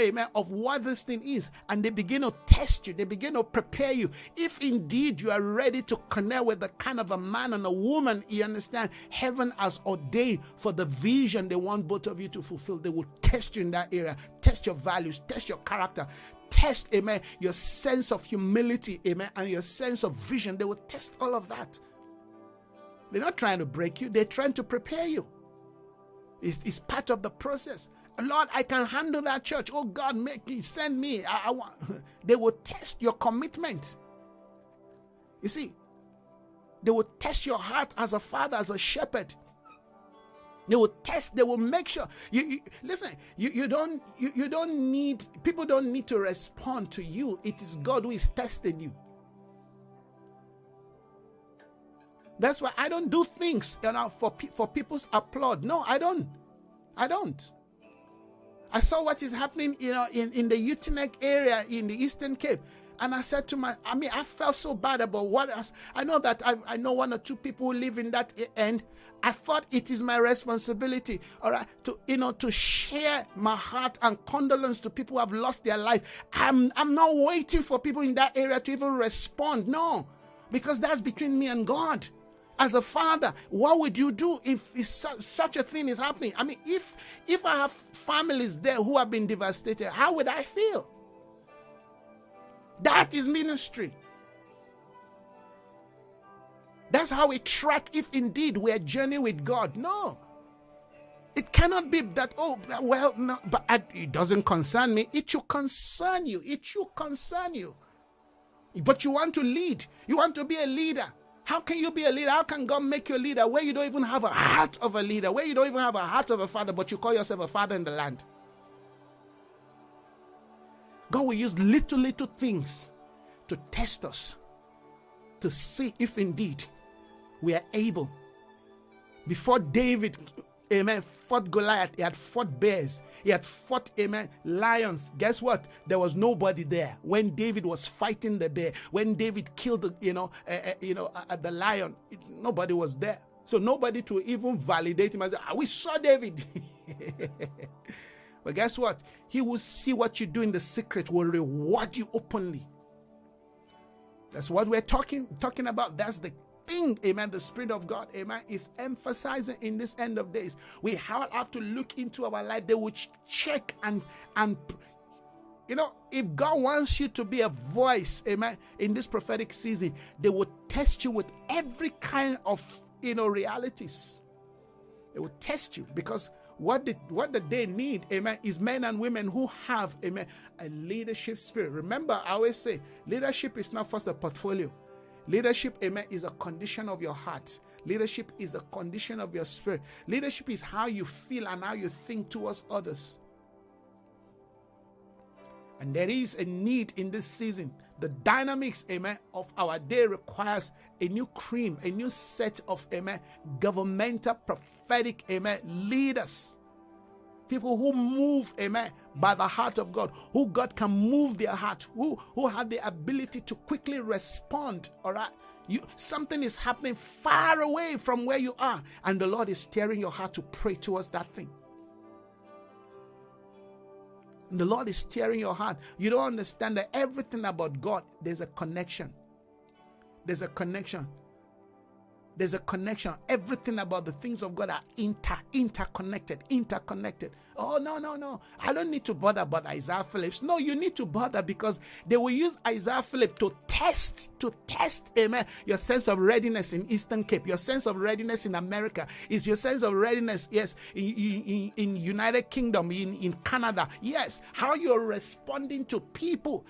amen, of what this thing is, and they begin to test you. They begin to prepare you. If indeed you are ready to connect with the kind of a man and a woman, you understand, heaven has ordained for the vision they want both of you to fulfill. They will test you in that area, test your values, test your character, test, amen, your sense of humility, amen, and your sense of vision. They will test all of that. They're not trying to break you, they're trying to prepare you. It's, it's part of the process. Lord, I can handle that church. Oh God, make me send me. I, I want. They will test your commitment. You see, they will test your heart as a father, as a shepherd. They will test. They will make sure. You, you listen. You, you don't you, you don't need people don't need to respond to you. It is God who is testing you. That's why I don't do things you know, for, for people's applaud. No, I don't. I don't. I saw what is happening, you know, in, in the Utenek area in the Eastern Cape. And I said to my, I mean, I felt so bad about what else. I know that I, I know one or two people who live in that end. I thought it is my responsibility, all right, to you know, to share my heart and condolence to people who have lost their life. I'm I'm not waiting for people in that area to even respond. No, because that's between me and God as a father what would you do if such a thing is happening? I mean if if i have families there who have been devastated how would i feel? That is ministry. That's how we track if indeed we're journeying with god. No. It cannot be that oh well no but it doesn't concern me. It should concern you. It should concern you. But you want to lead. You want to be a leader how can you be a leader? How can God make you a leader where you don't even have a heart of a leader, where you don't even have a heart of a father, but you call yourself a father in the land? God will use little, little things to test us, to see if indeed we are able. Before David, amen, fought Goliath, he had fought bears, he had fought, amen, lions. Guess what? There was nobody there when David was fighting the bear. When David killed, the, you know, uh, uh, you know, uh, the lion, it, nobody was there. So nobody to even validate him say, ah, "We saw David." but guess what? He will see what you do in the secret. Will reward you openly. That's what we're talking talking about. That's the thing, amen, the Spirit of God, amen, is emphasizing in this end of days. We have to look into our life. They will check and and you know, if God wants you to be a voice, amen, in this prophetic season, they will test you with every kind of you know realities. They will test you because what the, what the they need, amen, is men and women who have, amen, a leadership spirit. Remember, I always say leadership is not first a portfolio. Leadership, amen, is a condition of your heart. Leadership is a condition of your spirit. Leadership is how you feel and how you think towards others. And there is a need in this season. The dynamics, amen, of our day requires a new cream, a new set of, amen, governmental, prophetic, amen, leaders people who move, amen, by the heart of God, who God can move their heart, who, who have the ability to quickly respond, all right? You, something is happening far away from where you are, and the Lord is stirring your heart to pray towards that thing. And the Lord is stirring your heart. You don't understand that everything about God, there's a connection. There's a connection. There's a connection. Everything about the things of God are inter interconnected, interconnected. Oh no, no, no. I don't need to bother about Isaiah Phillips. No, you need to bother because they will use Isaiah Phillips to test, to test, amen, your sense of readiness in Eastern Cape, your sense of readiness in America, is your sense of readiness, yes, in, in, in United Kingdom, in, in Canada. Yes, how you're responding to people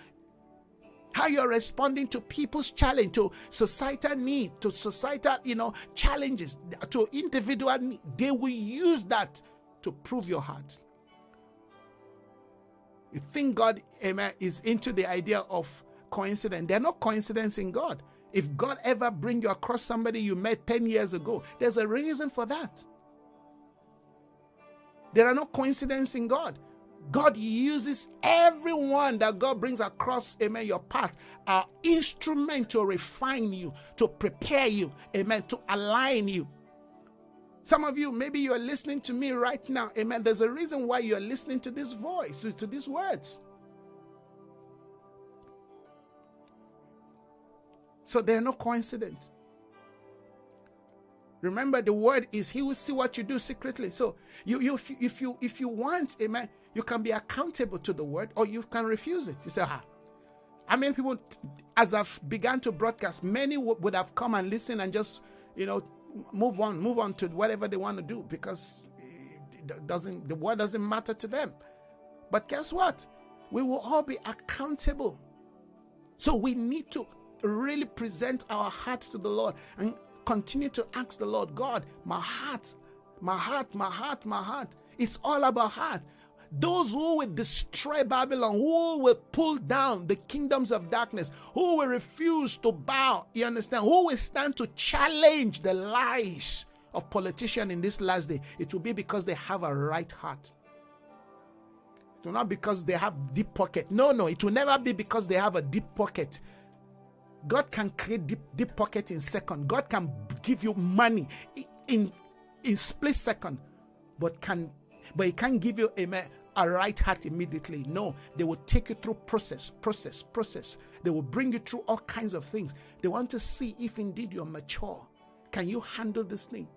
how you're responding to people's challenge, to societal need, to societal, you know, challenges, to individual need. They will use that to prove your heart. You think God, amen, is into the idea of coincidence. They're not coincidence in God. If God ever bring you across somebody you met 10 years ago, there's a reason for that. There are no coincidences in God. God uses everyone that God brings across, amen, your path, our instrument to refine you, to prepare you, amen, to align you. Some of you, maybe you're listening to me right now, amen. There's a reason why you're listening to this voice, to these words. So they're no coincidence. Remember, the word is He will see what you do secretly. So you, you, if you, if you want, amen, you can be accountable to the word or you can refuse it. You say, ah. I mean, people, as I've begun to broadcast, many would have come and listened and just, you know, move on, move on to whatever they want to do because it doesn't, the word doesn't matter to them. But guess what? We will all be accountable. So we need to really present our hearts to the Lord and continue to ask the Lord, God, my heart, my heart, my heart, my heart. It's all about heart. Those who will destroy Babylon, who will pull down the kingdoms of darkness, who will refuse to bow, you understand? Who will stand to challenge the lies of politicians in this last day? It will be because they have a right heart. It will not because they have deep pocket. No, no, it will never be because they have a deep pocket. God can create deep, deep pocket in second. God can give you money in in split second, but can but He can't give you a right heart immediately. No, they will take you through process, process, process. They will bring you through all kinds of things. They want to see if indeed you're mature. Can you handle this thing?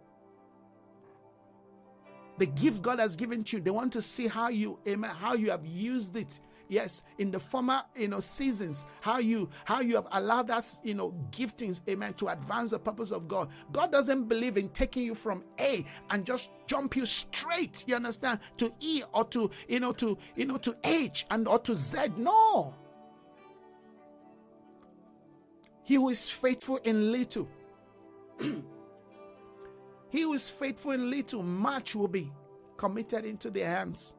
The gift God has given to you, they want to see how you, amen, how you have used it yes in the former you know seasons how you how you have allowed that you know giftings amen to advance the purpose of god. God doesn't believe in taking you from a and just jump you straight you understand to e or to you know to you know to h and or to z. No. He who is faithful in little he who is faithful in little much will be committed into their hands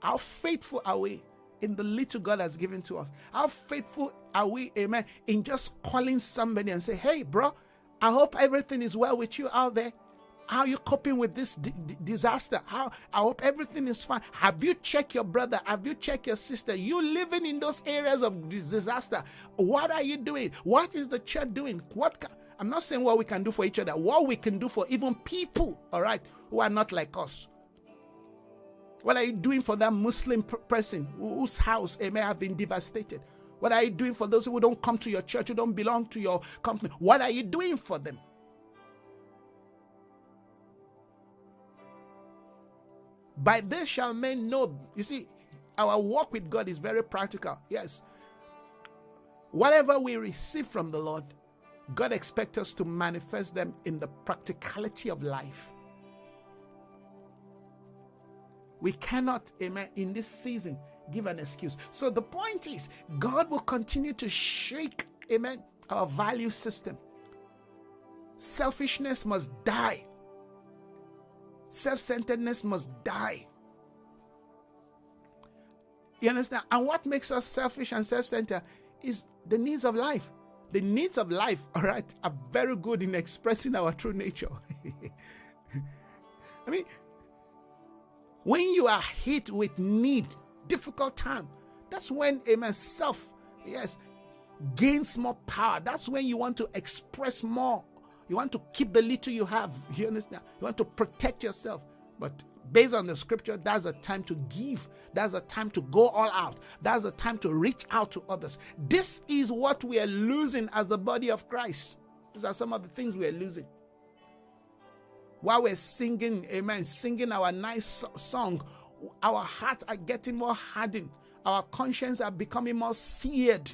how faithful are we in the little God has given to us? How faithful are we, amen, in just calling somebody and say, hey, bro, I hope everything is well with you out there. How are you coping with this d- d- disaster? How I hope everything is fine. Have you checked your brother? Have you checked your sister? You living in those areas of disaster. What are you doing? What is the church doing? What ca- I'm not saying what we can do for each other. What we can do for even people, all right, who are not like us. What are you doing for that Muslim person whose house eh, may have been devastated? What are you doing for those who don't come to your church, who don't belong to your company? What are you doing for them? By this shall men know. You see, our walk with God is very practical. Yes. Whatever we receive from the Lord, God expects us to manifest them in the practicality of life. We cannot, amen, in this season give an excuse. So the point is, God will continue to shake, amen, our value system. Selfishness must die. Self centeredness must die. You understand? And what makes us selfish and self centered is the needs of life. The needs of life, all right, are very good in expressing our true nature. I mean, When you are hit with need, difficult time, that's when, amen, self, yes, gains more power. That's when you want to express more. You want to keep the little you have. You understand? You want to protect yourself. But based on the scripture, that's a time to give. That's a time to go all out. That's a time to reach out to others. This is what we are losing as the body of Christ. These are some of the things we are losing. While we're singing, amen, singing our nice song, our hearts are getting more hardened. Our conscience are becoming more seared.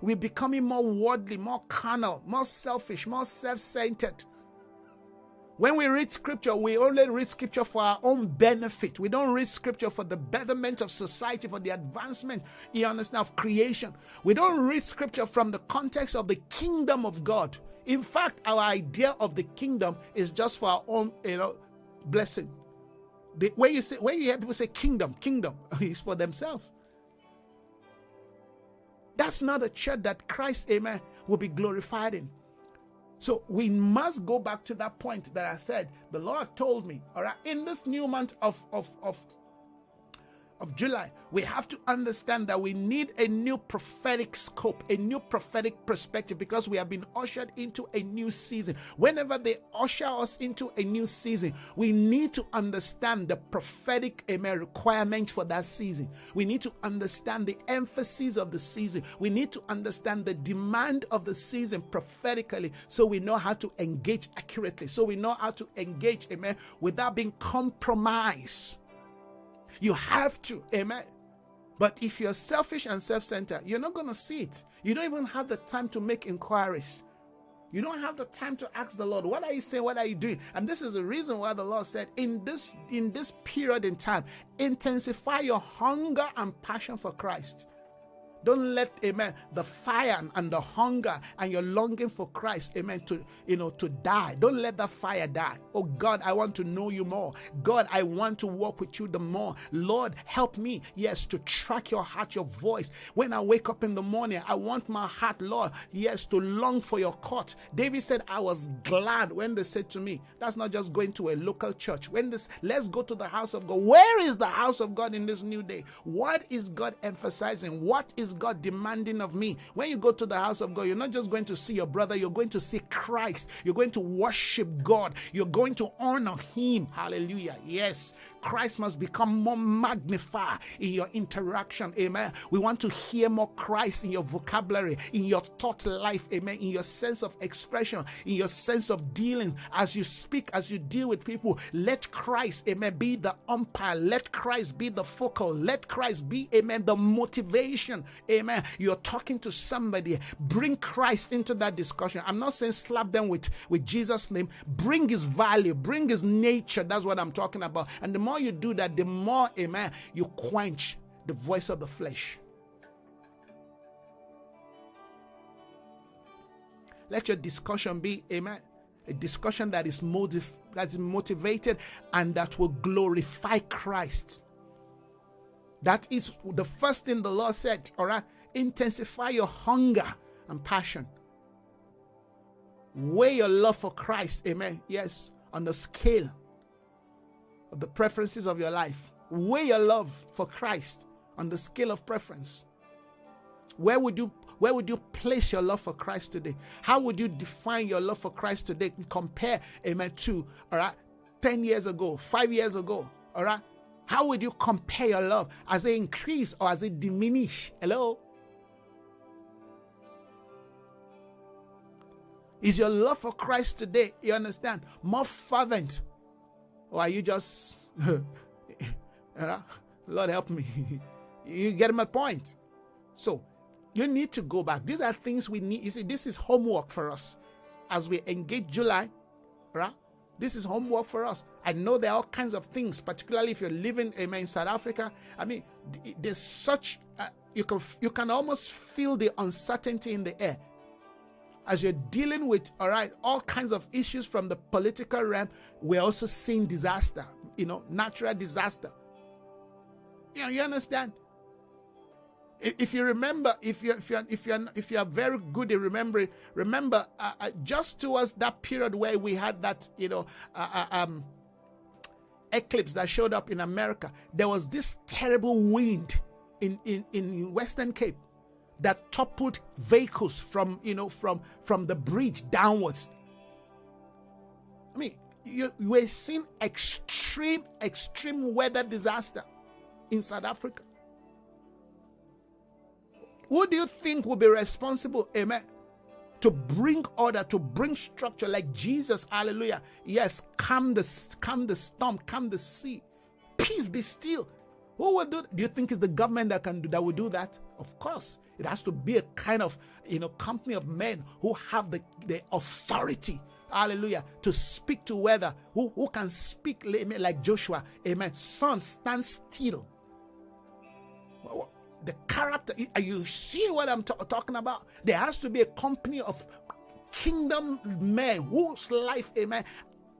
We're becoming more worldly, more carnal, more selfish, more self centered. When we read scripture, we only read scripture for our own benefit. We don't read scripture for the betterment of society, for the advancement, you understand, of creation. We don't read scripture from the context of the kingdom of God. In fact, our idea of the kingdom is just for our own, you know, blessing. The, when you say when you hear people say kingdom, kingdom is for themselves. That's not a church that Christ, amen, will be glorified in. So we must go back to that point that I said. The Lord told me, all right, in this new month of, of, of of July, we have to understand that we need a new prophetic scope, a new prophetic perspective, because we have been ushered into a new season. Whenever they usher us into a new season, we need to understand the prophetic amen, requirement for that season. We need to understand the emphasis of the season. We need to understand the demand of the season prophetically so we know how to engage accurately, so we know how to engage, amen, without being compromised you have to. Amen. But if you're selfish and self centered, you're not going to see it. You don't even have the time to make inquiries. You don't have the time to ask the Lord, what are you saying? What are you doing? And this is the reason why the Lord said, in this in this period in time, intensify your hunger and passion for Christ. Don't let, amen, the fire and the hunger and your longing for Christ, amen, to, you know, to die. Don't let that fire die. Oh God, I want to know you more. God, I want to walk with you the more. Lord, help me, yes, to track your heart, your voice. When I wake up in the morning, I want my heart, Lord, yes, to long for your court. David said, I was glad when they said to me, that's not just going to a local church. When this, let's go to the house of God. Where is the house of God in this new day? What is God emphasizing? What is is God demanding of me? When you go to the house of God, you're not just going to see your brother, you're going to see Christ. You're going to worship God. You're going to honor Him. Hallelujah. Yes. Christ must become more magnified in your interaction. Amen. We want to hear more Christ in your vocabulary, in your thought life. Amen. In your sense of expression, in your sense of dealing. As you speak, as you deal with people, let Christ, amen, be the umpire. Let Christ be the focal. Let Christ be, amen, the motivation. Amen. You're talking to somebody. Bring Christ into that discussion. I'm not saying slap them with, with Jesus' name. Bring his value, bring his nature. That's what I'm talking about. And the more more you do that, the more, amen, you quench the voice of the flesh. Let your discussion be, amen, a discussion that is motive that is motivated and that will glorify Christ. That is the first thing the Lord said, all right? Intensify your hunger and passion. Weigh your love for Christ, amen. Yes, on the scale the preferences of your life. Weigh your love for Christ on the scale of preference. Where would you where would you place your love for Christ today? How would you define your love for Christ today? Compare, amen, to all right, 10 years ago, five years ago, all right? How would you compare your love? As it increase or as it diminish? Hello? Is your love for Christ today, you understand, more fervent or are you just, Lord help me? you get my point. So you need to go back. These are things we need. You see, this is homework for us as we engage July, right? This is homework for us. I know there are all kinds of things, particularly if you're living in South Africa. I mean, there's such uh, you can you can almost feel the uncertainty in the air as you're dealing with all right all kinds of issues from the political realm we're also seeing disaster you know natural disaster. You know you understand? If you remember if you if you if you if you are very good in remembering remember uh, uh, just towards that period where we had that you know uh, uh um eclipse that showed up in America, there was this terrible wind in, in, in Western Cape that toppled vehicles from you know from from the bridge downwards. I mean, you, you are seeing extreme, extreme weather disaster in South Africa. Who do you think will be responsible, amen, to bring order, to bring structure like Jesus, hallelujah. Yes, calm the calm the storm, calm the sea. Peace be still. Who will do do you think is the government that can do that will do that? Of course. It has to be a kind of you know company of men who have the, the authority hallelujah, to speak to weather, who, who can speak like Joshua, amen. Sun, stand still. The character, are you see what I'm t- talking about? There has to be a company of kingdom men whose life, amen,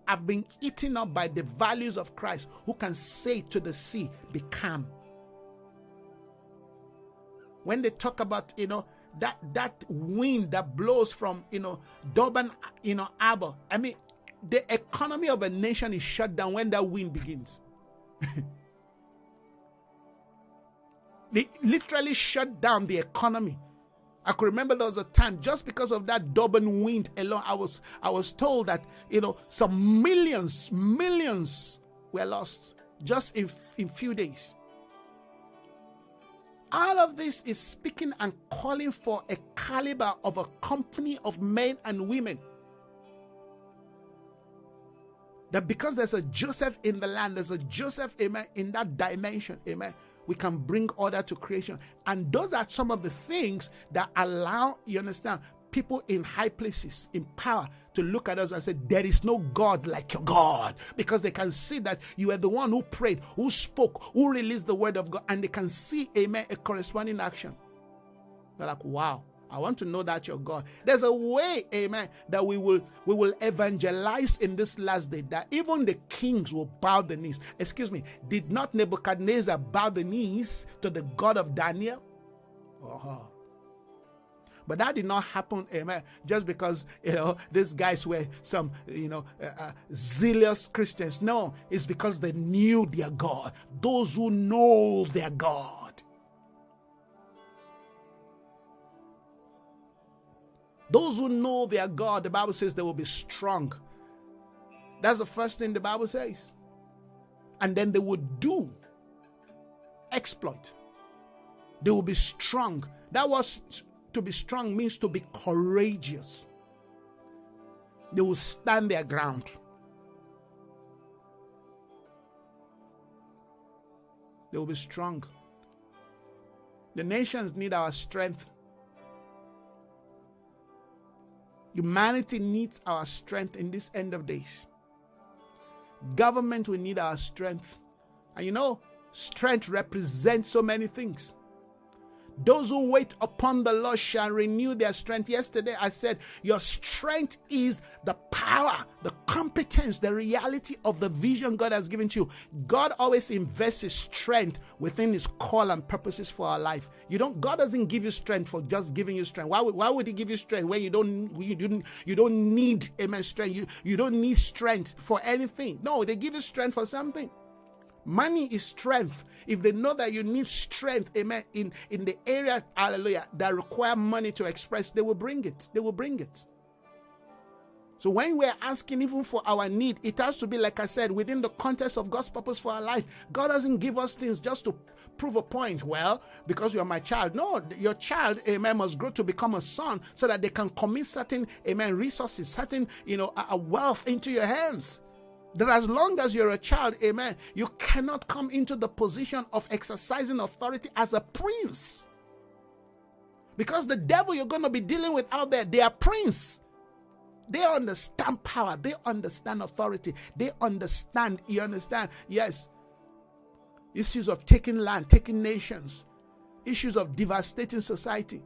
have been eaten up by the values of Christ, who can say to the sea, Be calm. When they talk about, you know, that that wind that blows from you know Durban, you know Harbor. I mean, the economy of a nation is shut down when that wind begins. they literally shut down the economy. I could remember there was a time just because of that Durban wind alone. I was I was told that you know some millions millions were lost just in in few days. All of this is speaking and calling for a caliber of a company of men and women. That because there's a Joseph in the land, there's a Joseph, amen, in that dimension, amen, we can bring order to creation. And those are some of the things that allow, you understand, people in high places, in power, to look at us and say, There is no God like your God. Because they can see that you are the one who prayed, who spoke, who released the word of God, and they can see, amen, a corresponding action. They're like, Wow. I want to know that you're God. There's a way, amen, that we will we will evangelize in this last day that even the kings will bow the knees. Excuse me, did not Nebuchadnezzar bow the knees to the God of Daniel? Uh-huh. But that did not happen, amen, just because, you know, these guys were some, you know, uh, uh, zealous Christians. No, it's because they knew their God. Those who know their God. Those who know their God, the Bible says they will be strong. That's the first thing the Bible says. And then they would do exploit. They will be strong. That was to be strong means to be courageous. They will stand their ground. They will be strong. The nations need our strength. Humanity needs our strength in this end of days. Government will need our strength. And you know, strength represents so many things. Those who wait upon the Lord shall renew their strength. Yesterday I said, Your strength is the power, the competence, the reality of the vision God has given to you. God always invests his strength within his call and purposes for our life. You don't God doesn't give you strength for just giving you strength. Why would, why would he give you strength when you don't you don't you don't need amen strength? You you don't need strength for anything. No, they give you strength for something. Money is strength. If they know that you need strength, amen, in, in the area, hallelujah, that require money to express, they will bring it. They will bring it. So when we're asking even for our need, it has to be, like I said, within the context of God's purpose for our life. God doesn't give us things just to prove a point. Well, because you're my child. No, your child, amen, must grow to become a son so that they can commit certain, amen, resources, certain, you know, a wealth into your hands that as long as you're a child, amen, you cannot come into the position of exercising authority as a prince. Because the devil you're going to be dealing with out there, they are prince. They understand power, they understand authority, they understand, you understand, yes, issues of taking land, taking nations, issues of devastating society.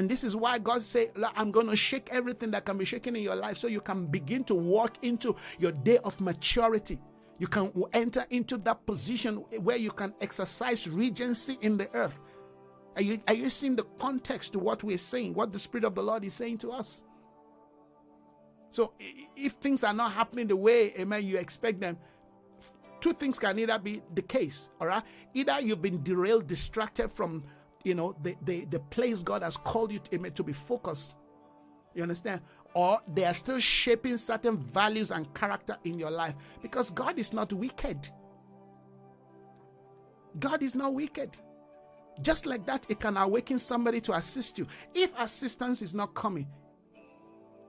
And this is why God say, I'm going to shake everything that can be shaken in your life so you can begin to walk into your day of maturity. You can enter into that position where you can exercise regency in the earth. Are you, are you seeing the context to what we're saying, what the Spirit of the Lord is saying to us? So if things are not happening the way, amen, you expect them, two things can either be the case, all right? Either you've been derailed, distracted from, you know, the, the, the place God has called you to, to be focused. You understand? Or they are still shaping certain values and character in your life because God is not wicked. God is not wicked. Just like that, it can awaken somebody to assist you. If assistance is not coming,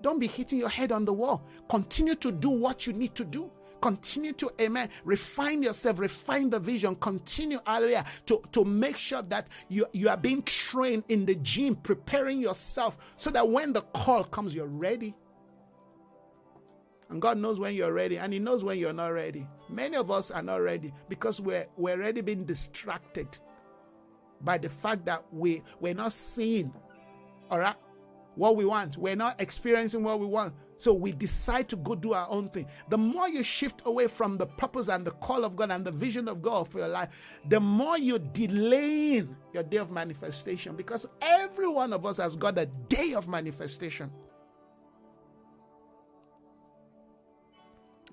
don't be hitting your head on the wall. Continue to do what you need to do. Continue to, amen, refine yourself, refine the vision, continue, hallelujah, to, to make sure that you, you are being trained in the gym, preparing yourself so that when the call comes, you're ready. And God knows when you're ready, and He knows when you're not ready. Many of us are not ready because we're, we're already being distracted by the fact that we, we're not seeing, all right, what we want. We're not experiencing what we want. So we decide to go do our own thing. The more you shift away from the purpose and the call of God and the vision of God for your life, the more you're delaying your day of manifestation because every one of us has got a day of manifestation.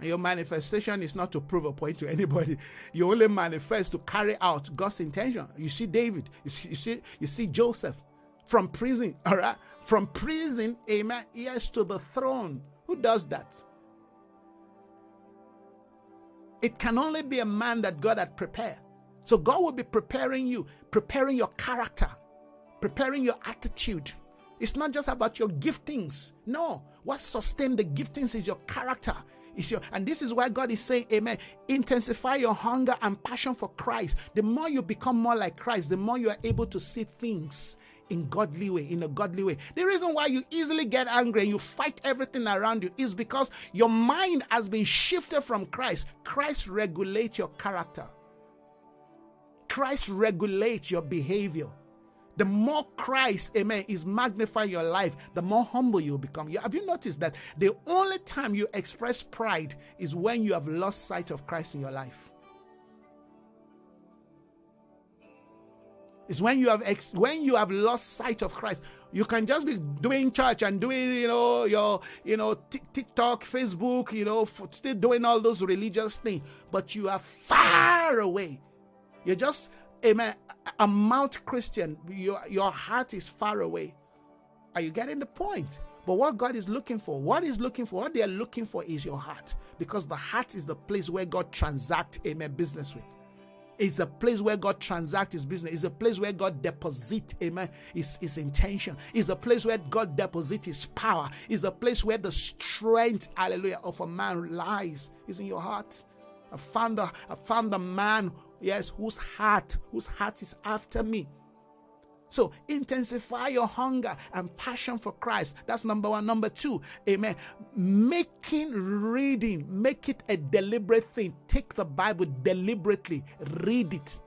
Your manifestation is not to prove a point to anybody. You only manifest to carry out God's intention. You see David, you see, you see, you see Joseph from prison, all right? From prison, amen, yes, to the throne. Who does that? It can only be a man that God had prepared. So God will be preparing you, preparing your character, preparing your attitude. It's not just about your giftings. No, what sustains the giftings is your character. Is your, and this is why God is saying, Amen. Intensify your hunger and passion for Christ. The more you become more like Christ, the more you are able to see things in godly way, in a godly way. The reason why you easily get angry and you fight everything around you is because your mind has been shifted from Christ. Christ regulates your character. Christ regulates your behavior. The more Christ, amen, is magnifying your life, the more humble you become. Have you noticed that the only time you express pride is when you have lost sight of Christ in your life? It's when you have ex- when you have lost sight of Christ. You can just be doing church and doing, you know, your, you know, t- TikTok, Facebook, you know, f- still doing all those religious things, but you are far away. You're just, amen, a mouth Christian. Your your heart is far away. Are you getting the point? But what God is looking for, what He's looking for, what they are looking for is your heart, because the heart is the place where God transacts, amen, business with. It's a place where God transacts his business. It's a place where God deposits, amen, his, his intention. It's a place where God deposits his power. It's a place where the strength, hallelujah, of a man lies. Is in your heart. I found a, I found a man, yes, whose heart, whose heart is after me. So intensify your hunger and passion for Christ. That's number one. Number two, amen. Making reading, make it a deliberate thing. Take the Bible deliberately, read it.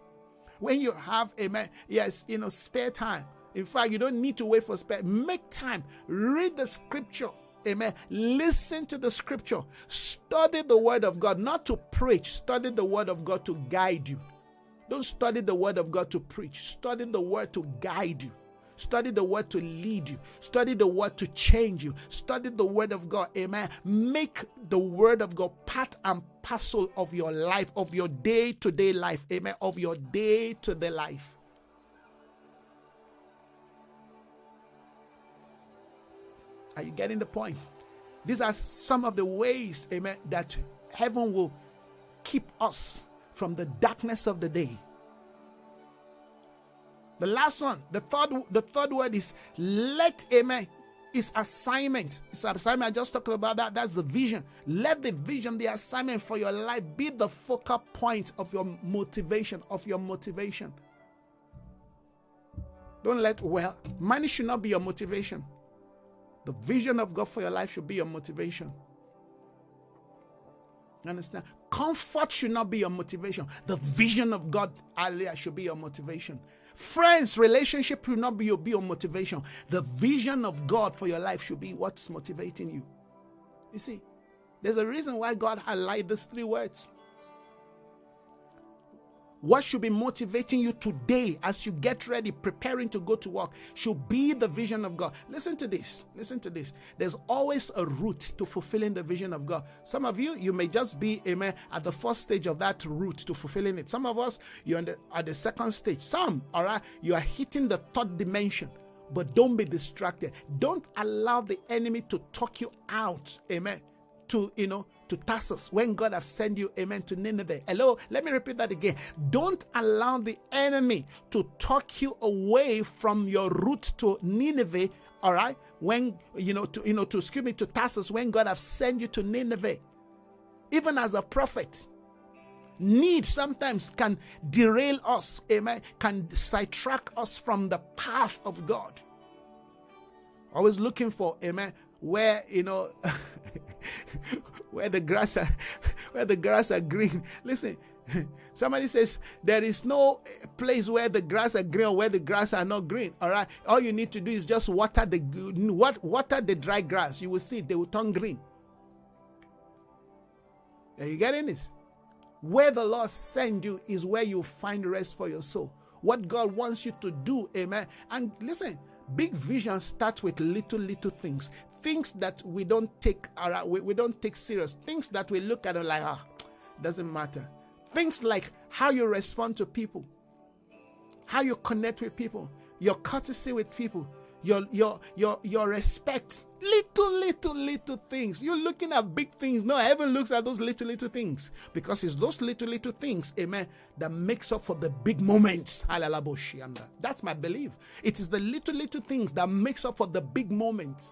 When you have, amen, yes, you know, spare time. In fact, you don't need to wait for spare. Make time. Read the scripture. Amen. Listen to the scripture. Study the word of God, not to preach. Study the word of God to guide you. Don't study the word of God to preach. Study the word to guide you. Study the word to lead you. Study the word to change you. Study the word of God. Amen. Make the word of God part and parcel of your life, of your day to day life. Amen. Of your day to day life. Are you getting the point? These are some of the ways, amen, that heaven will keep us from the darkness of the day. The last one, the third, the third word is let amen. Is assignment. It's assignment. I just talked about that. That's the vision. Let the vision, the assignment for your life be the focal point of your motivation, of your motivation. Don't let well, money should not be your motivation. The vision of God for your life should be your motivation. You understand? Comfort should not be your motivation. The vision of God, earlier, should be your motivation. Friends, relationship should not be your, be your motivation. The vision of God for your life should be what's motivating you. You see, there's a reason why God highlighted these three words. What should be motivating you today as you get ready, preparing to go to work, should be the vision of God. Listen to this. Listen to this. There's always a route to fulfilling the vision of God. Some of you, you may just be, amen, at the first stage of that route to fulfilling it. Some of us, you're the, at the second stage. Some, all right, you are hitting the third dimension but don't be distracted. Don't allow the enemy to talk you out. Amen. To, you know, to Tarshish when God has sent you, amen, to Nineveh. Hello, let me repeat that again. Don't allow the enemy to talk you away from your route to Nineveh, all right? When, you know, to, you know, to, excuse me, to Tarshish when God has sent you to Nineveh. Even as a prophet, need sometimes can derail us, amen, can sidetrack us from the path of God. Always looking for, amen, where, you know, where the grass are, where the grass are green. Listen, somebody says there is no place where the grass are green or where the grass are not green. All right, all you need to do is just water the what water the dry grass. You will see they will turn green. Are you getting this? Where the Lord send you is where you find rest for your soul. What God wants you to do, amen. And listen, big vision starts with little little things things that we don't take we, we don't take serious. Things that we look at like ah doesn't matter. Things like how you respond to people how you connect with people your courtesy with people your your your your respect. Little little little things. You're looking at big things. No heaven looks at those little little things. Because it's those little little things amen that makes up for the big moments. That's my belief. It is the little little things that makes up for the big moments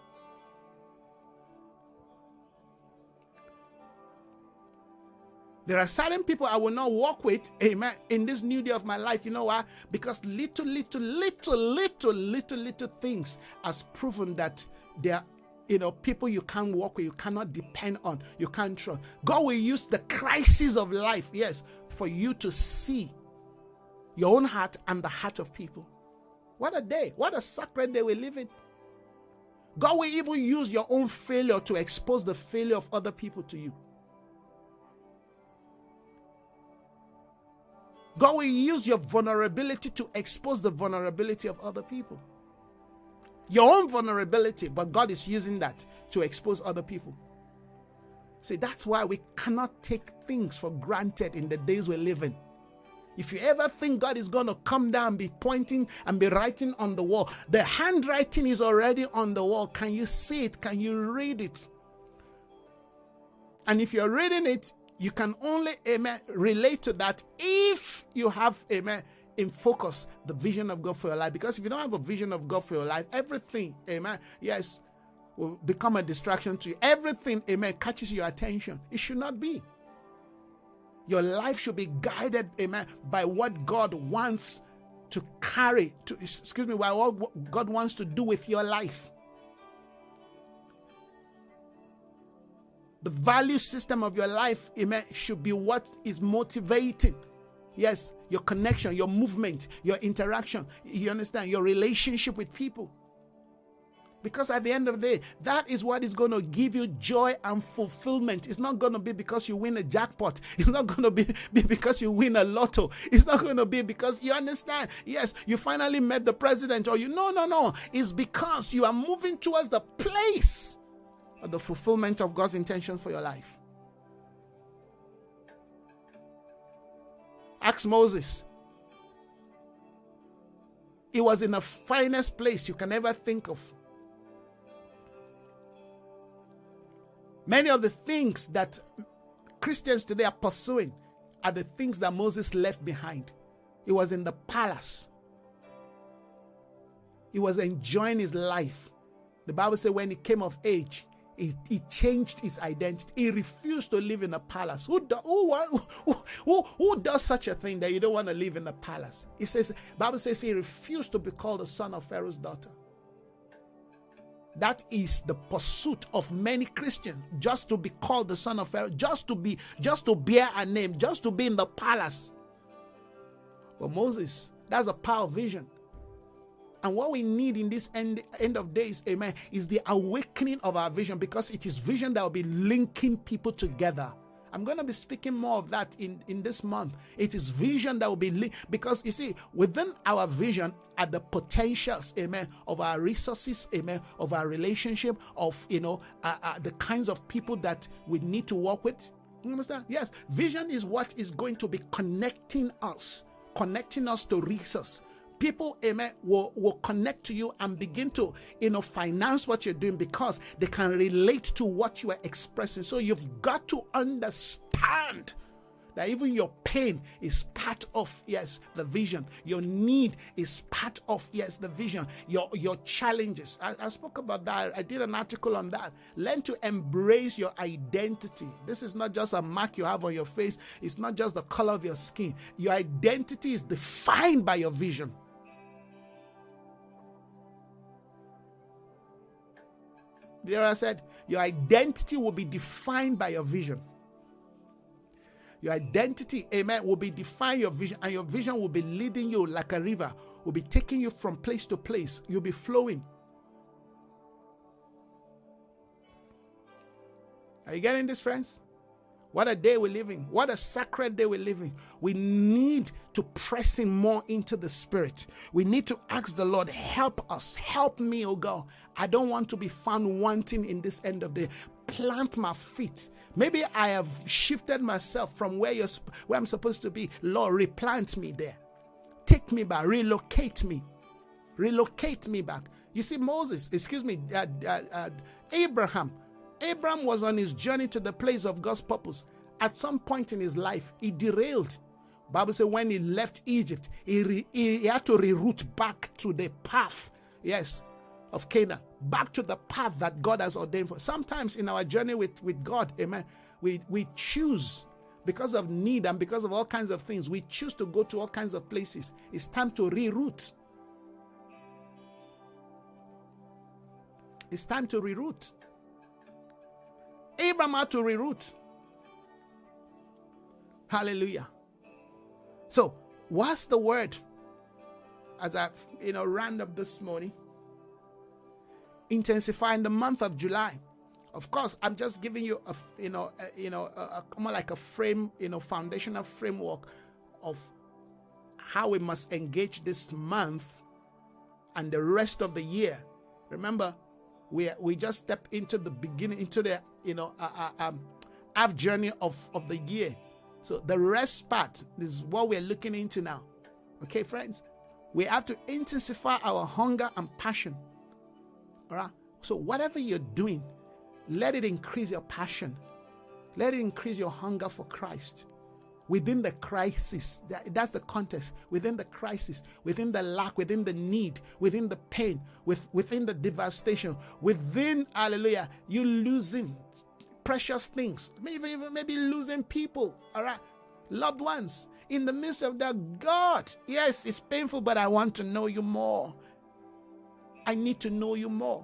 There are certain people I will not walk with, amen, in this new day of my life. You know why? Because little, little, little, little, little, little things has proven that they are you know, people you can't walk with, you cannot depend on, you can't trust. God will use the crisis of life, yes, for you to see your own heart and the heart of people. What a day, what a sacred day we live in. God will even use your own failure to expose the failure of other people to you. God will use your vulnerability to expose the vulnerability of other people. Your own vulnerability, but God is using that to expose other people. See, that's why we cannot take things for granted in the days we live in. If you ever think God is going to come down, be pointing and be writing on the wall, the handwriting is already on the wall. Can you see it? Can you read it? And if you're reading it, you can only, amen, relate to that if you have, amen, in focus the vision of God for your life. Because if you don't have a vision of God for your life, everything, amen, yes, will become a distraction to you. Everything, amen, catches your attention. It should not be. Your life should be guided, amen, by what God wants to carry, to excuse me, by what God wants to do with your life. The value system of your life, amen, should be what is motivating. Yes, your connection, your movement, your interaction. You understand? Your relationship with people. Because at the end of the day, that is what is going to give you joy and fulfillment. It's not going to be because you win a jackpot. It's not going to be, be because you win a lotto. It's not going to be because you understand. Yes, you finally met the president or you. No, no, no. It's because you are moving towards the place the fulfillment of God's intention for your life. Ask Moses. He was in the finest place you can ever think of. Many of the things that Christians today are pursuing are the things that Moses left behind. He was in the palace. He was enjoying his life. The Bible says when he came of age, he, he, changed his identity. He refused to live in a palace. Who, do, who, who, who, who does such a thing that you don't want to live in a palace? He says, Bible says he refused to be called the son of Pharaoh's daughter. That is the pursuit of many Christians, just to be called the son of Pharaoh, just to be, just to bear a name, just to be in the palace. But Moses, that's a power vision. And what we need in this end, end of days, amen, is the awakening of our vision because it is vision that will be linking people together. I'm going to be speaking more of that in, in this month. It is vision that will be li- because you see, within our vision are the potentials, amen, of our resources, amen, of our relationship, of you know, uh, uh, the kinds of people that we need to work with. You understand? Yes, vision is what is going to be connecting us, connecting us to resource people amen will, will connect to you and begin to you know finance what you're doing because they can relate to what you are expressing. So you've got to understand that even your pain is part of yes the vision. Your need is part of yes the vision. Your your challenges. I, I, spoke about that. I did an article on that. Learn to embrace your identity. This is not just a mark you have on your face. It's not just the color of your skin. Your identity is defined by your vision I said, your identity will be defined by your vision. Your identity, amen, will be defined your vision, and your vision will be leading you like a river, will be taking you from place to place. You'll be flowing. Are you getting this, friends? What a day we're living. What a sacred day we're living. We need to press in more into the spirit. We need to ask the Lord, help us, help me, oh God. I don't want to be found wanting in this end of the day. Plant my feet. Maybe I have shifted myself from where you're where I'm supposed to be. Lord, replant me there. Take me back, relocate me. Relocate me back. You see, Moses, excuse me, uh, uh, uh, Abraham Abraham was on his journey to the place of God's purpose. At some point in his life, he derailed. Bible says when he left Egypt, he, re, he had to reroute back to the path, yes, of Canaan, back to the path that God has ordained for. Sometimes in our journey with, with God, amen, we, we choose because of need and because of all kinds of things, we choose to go to all kinds of places. It's time to reroute. It's time to reroute. Abraham had to reroute. Hallelujah. So, what's the word? As I, you know, ran up this morning, intensify in the month of July. Of course, I'm just giving you a, you know, a, you know, a, a, more like a frame, you know, foundational framework of how we must engage this month and the rest of the year. Remember, we we just step into the beginning, into the you know uh, uh, um, half journey of of the year. So the rest part is what we're looking into now. Okay, friends, we have to intensify our hunger and passion. All right. So whatever you're doing, let it increase your passion. Let it increase your hunger for Christ within the crisis. That's the context. Within the crisis, within the lack, within the need, within the pain, with, within the devastation, within, hallelujah, you losing precious things, maybe, even maybe losing people, all right, loved ones. In the midst of that, God, yes, it's painful, but I want to know you more. I need to know you more.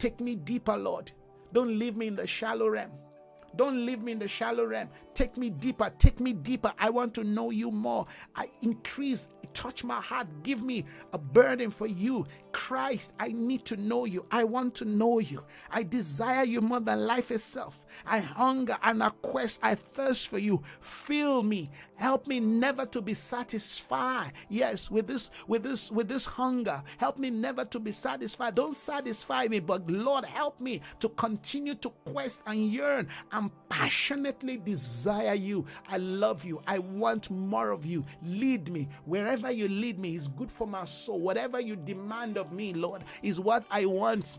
Take me deeper, Lord. Don't leave me in the shallow realm. Don't leave me in the shallow realm. Take me deeper. Take me deeper. I want to know you more. I increase, touch my heart. Give me a burden for you. Christ, I need to know you. I want to know you. I desire you more than life itself. I hunger and I quest, I thirst for you. Fill me. Help me never to be satisfied. Yes, with this, with this, with this hunger. Help me never to be satisfied. Don't satisfy me, but Lord, help me to continue to quest and yearn and passionately desire you. I love you. I want more of you. Lead me. Wherever you lead me is good for my soul. Whatever you demand of me, Lord, is what I want.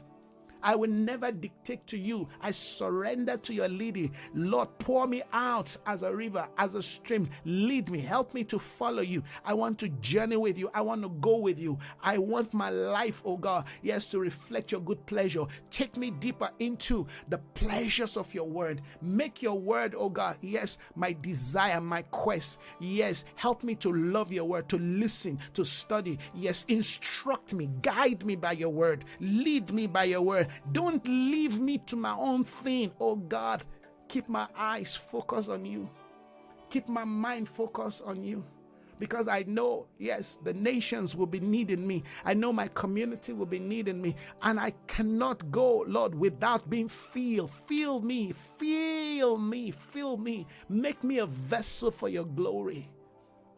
I will never dictate to you. I surrender to your leading. Lord, pour me out as a river, as a stream. Lead me. Help me to follow you. I want to journey with you. I want to go with you. I want my life, oh God, yes, to reflect your good pleasure. Take me deeper into the pleasures of your word. Make your word, oh God, yes, my desire, my quest. Yes, help me to love your word, to listen, to study. Yes, instruct me, guide me by your word, lead me by your word. Don't leave me to my own thing. Oh God, keep my eyes focused on you. Keep my mind focused on you. because I know, yes, the nations will be needing me. I know my community will be needing me. And I cannot go, Lord, without being filled. Fill me, fill me, fill me. Make me a vessel for your glory.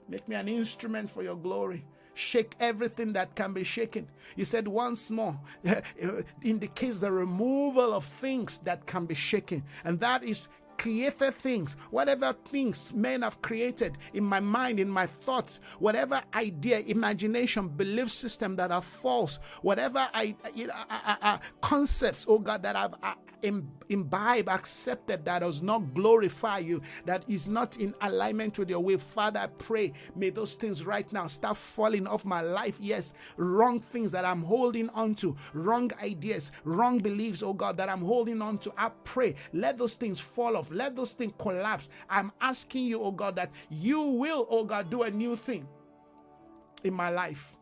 Make me an instrument for your glory. Shake everything that can be shaken. He said once more indicates the removal of things that can be shaken, and that is created things, whatever things men have created in my mind, in my thoughts, whatever idea, imagination, belief system that are false, whatever I, you know, uh, uh, concepts, oh God, that I've uh, imbibe, accepted, that does not glorify you, that is not in alignment with your will. Father, I pray, may those things right now start falling off my life. Yes, wrong things that I'm holding on to, wrong ideas, wrong beliefs, oh God, that I'm holding on to. I pray, let those things fall off let those things collapse. I'm asking you, oh God, that you will, oh God, do a new thing in my life.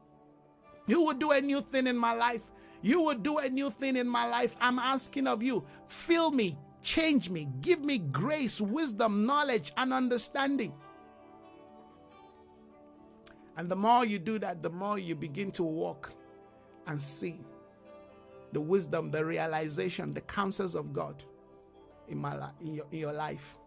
You will do a new thing in my life. You will do a new thing in my life. I'm asking of you, fill me, change me, give me grace, wisdom, knowledge, and understanding. And the more you do that, the more you begin to walk and see the wisdom, the realization, the counsels of God in my life, in your, in your life.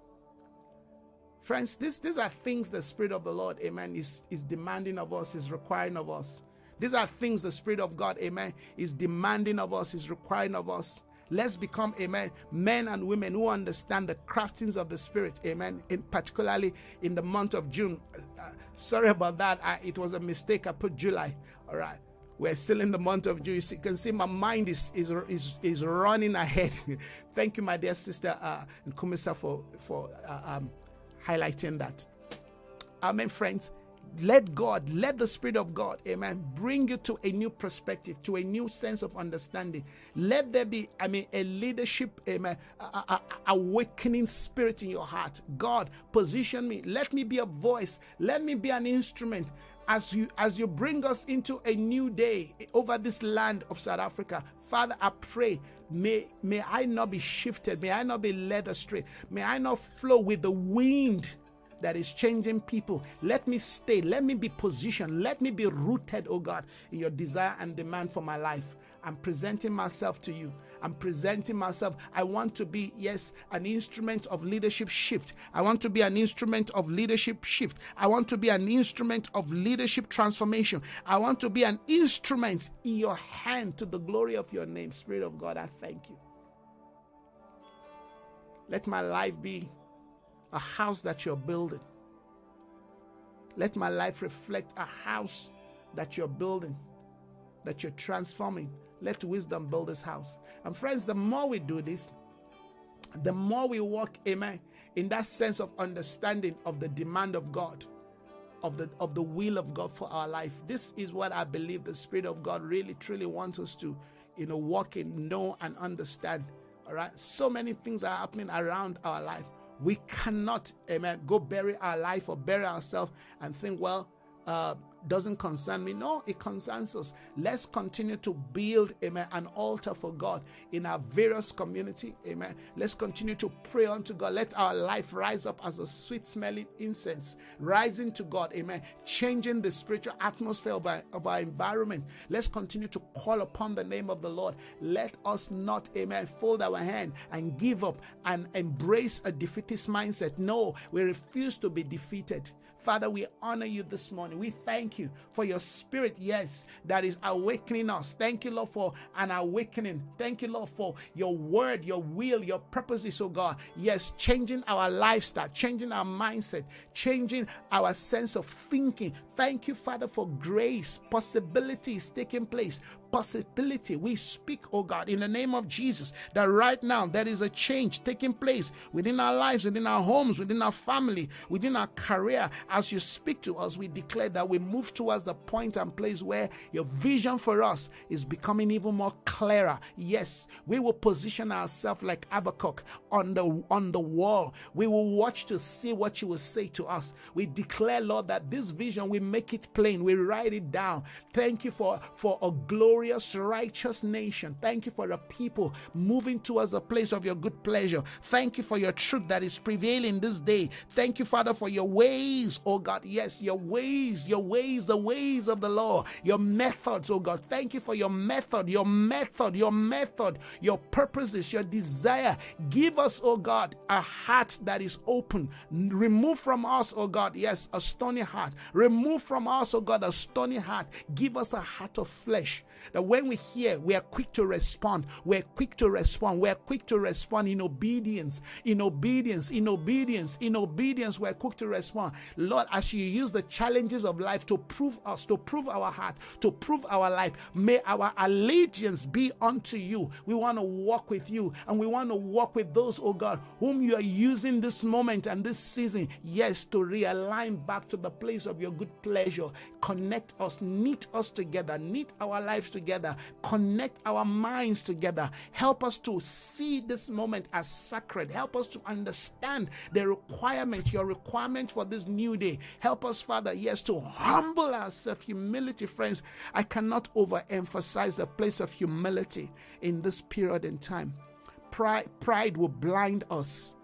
Friends, this, these are things the Spirit of the Lord, amen, is, is demanding of us, is requiring of us. These are things the Spirit of God, amen, is demanding of us, is requiring of us. Let's become, amen, men and women who understand the craftings of the Spirit, amen, in, particularly in the month of June. Uh, sorry about that. I, it was a mistake. I put July. All right. We're still in the month of June. You can see my mind is is is, is running ahead. Thank you, my dear sister uh, Kumisa, for for uh, um, highlighting that. Amen, friends. Let God, let the Spirit of God, amen, bring you to a new perspective, to a new sense of understanding. Let there be, I mean, a leadership, amen, a, a, a awakening spirit in your heart. God, position me. Let me be a voice. Let me be an instrument as you as you bring us into a new day over this land of South Africa, Father, I pray may may I not be shifted, may I not be led astray, may I not flow with the wind that is changing people. Let me stay, let me be positioned, let me be rooted, oh God, in your desire and demand for my life. I'm presenting myself to you. I'm presenting myself. I want to be, yes, an instrument of leadership shift. I want to be an instrument of leadership shift. I want to be an instrument of leadership transformation. I want to be an instrument in your hand to the glory of your name. Spirit of God, I thank you. Let my life be a house that you're building. Let my life reflect a house that you're building, that you're transforming. Let wisdom build this house. And friends, the more we do this, the more we walk, amen, in that sense of understanding of the demand of God, of the of the will of God for our life. This is what I believe the Spirit of God really truly wants us to, you know, walk in, know, and understand. All right. So many things are happening around our life. We cannot, amen, go bury our life or bury ourselves and think, well, uh, doesn't concern me. No, it concerns us. Let's continue to build, amen, an altar for God in our various community, amen. Let's continue to pray unto God. Let our life rise up as a sweet smelling incense, rising to God, amen, changing the spiritual atmosphere of our, of our environment. Let's continue to call upon the name of the Lord. Let us not, amen, fold our hand and give up and embrace a defeatist mindset. No, we refuse to be defeated. Father, we honor you this morning. We thank you for your spirit, yes, that is awakening us. Thank you, Lord, for an awakening. Thank you, Lord, for your word, your will, your purposes, oh God. Yes, changing our lifestyle, changing our mindset, changing our sense of thinking. Thank you, Father, for grace, possibilities taking place, possibility. We speak, oh God, in the name of Jesus, that right now there is a change taking place within our lives, within our homes, within our family, within our career. As you speak to us, we declare that we move towards the point and place where your vision for us is becoming even more clearer. Yes, we will position ourselves like Habakkuk on the on the wall. We will watch to see what you will say to us. We declare, Lord, that this vision we make it plain, we write it down. Thank you for for a glory glorious, righteous nation. Thank you for a people moving towards a place of your good pleasure. Thank you for your truth that is prevailing this day. Thank you, Father, for your ways, oh God. Yes, your ways, your ways, the ways of the law, your methods, oh God. Thank you for your method, your method, your method, your purposes, your desire. Give us, oh God, a heart that is open. Remove from us, oh God, yes, a stony heart. Remove from us, oh God, a stony heart. Give us a heart of flesh that when we hear, we are quick to respond. We're quick to respond. We're quick to respond in obedience, in obedience, in obedience, in obedience. We're quick to respond. Lord, as you use the challenges of life to prove us, to prove our heart, to prove our life, may our allegiance be unto you. We want to walk with you and we want to walk with those, oh God, whom you are using this moment and this season, yes, to realign back to the place of your good pleasure. Connect us, knit us together, knit our lives together, connect our minds together. Help us to see this moment as sacred. Help us to understand the requirement, your requirement for this new day. Help us, Father, yes, to humble ourselves. Humility, friends. I cannot overemphasize the place of humility in this period in time. Pride, pride will blind us.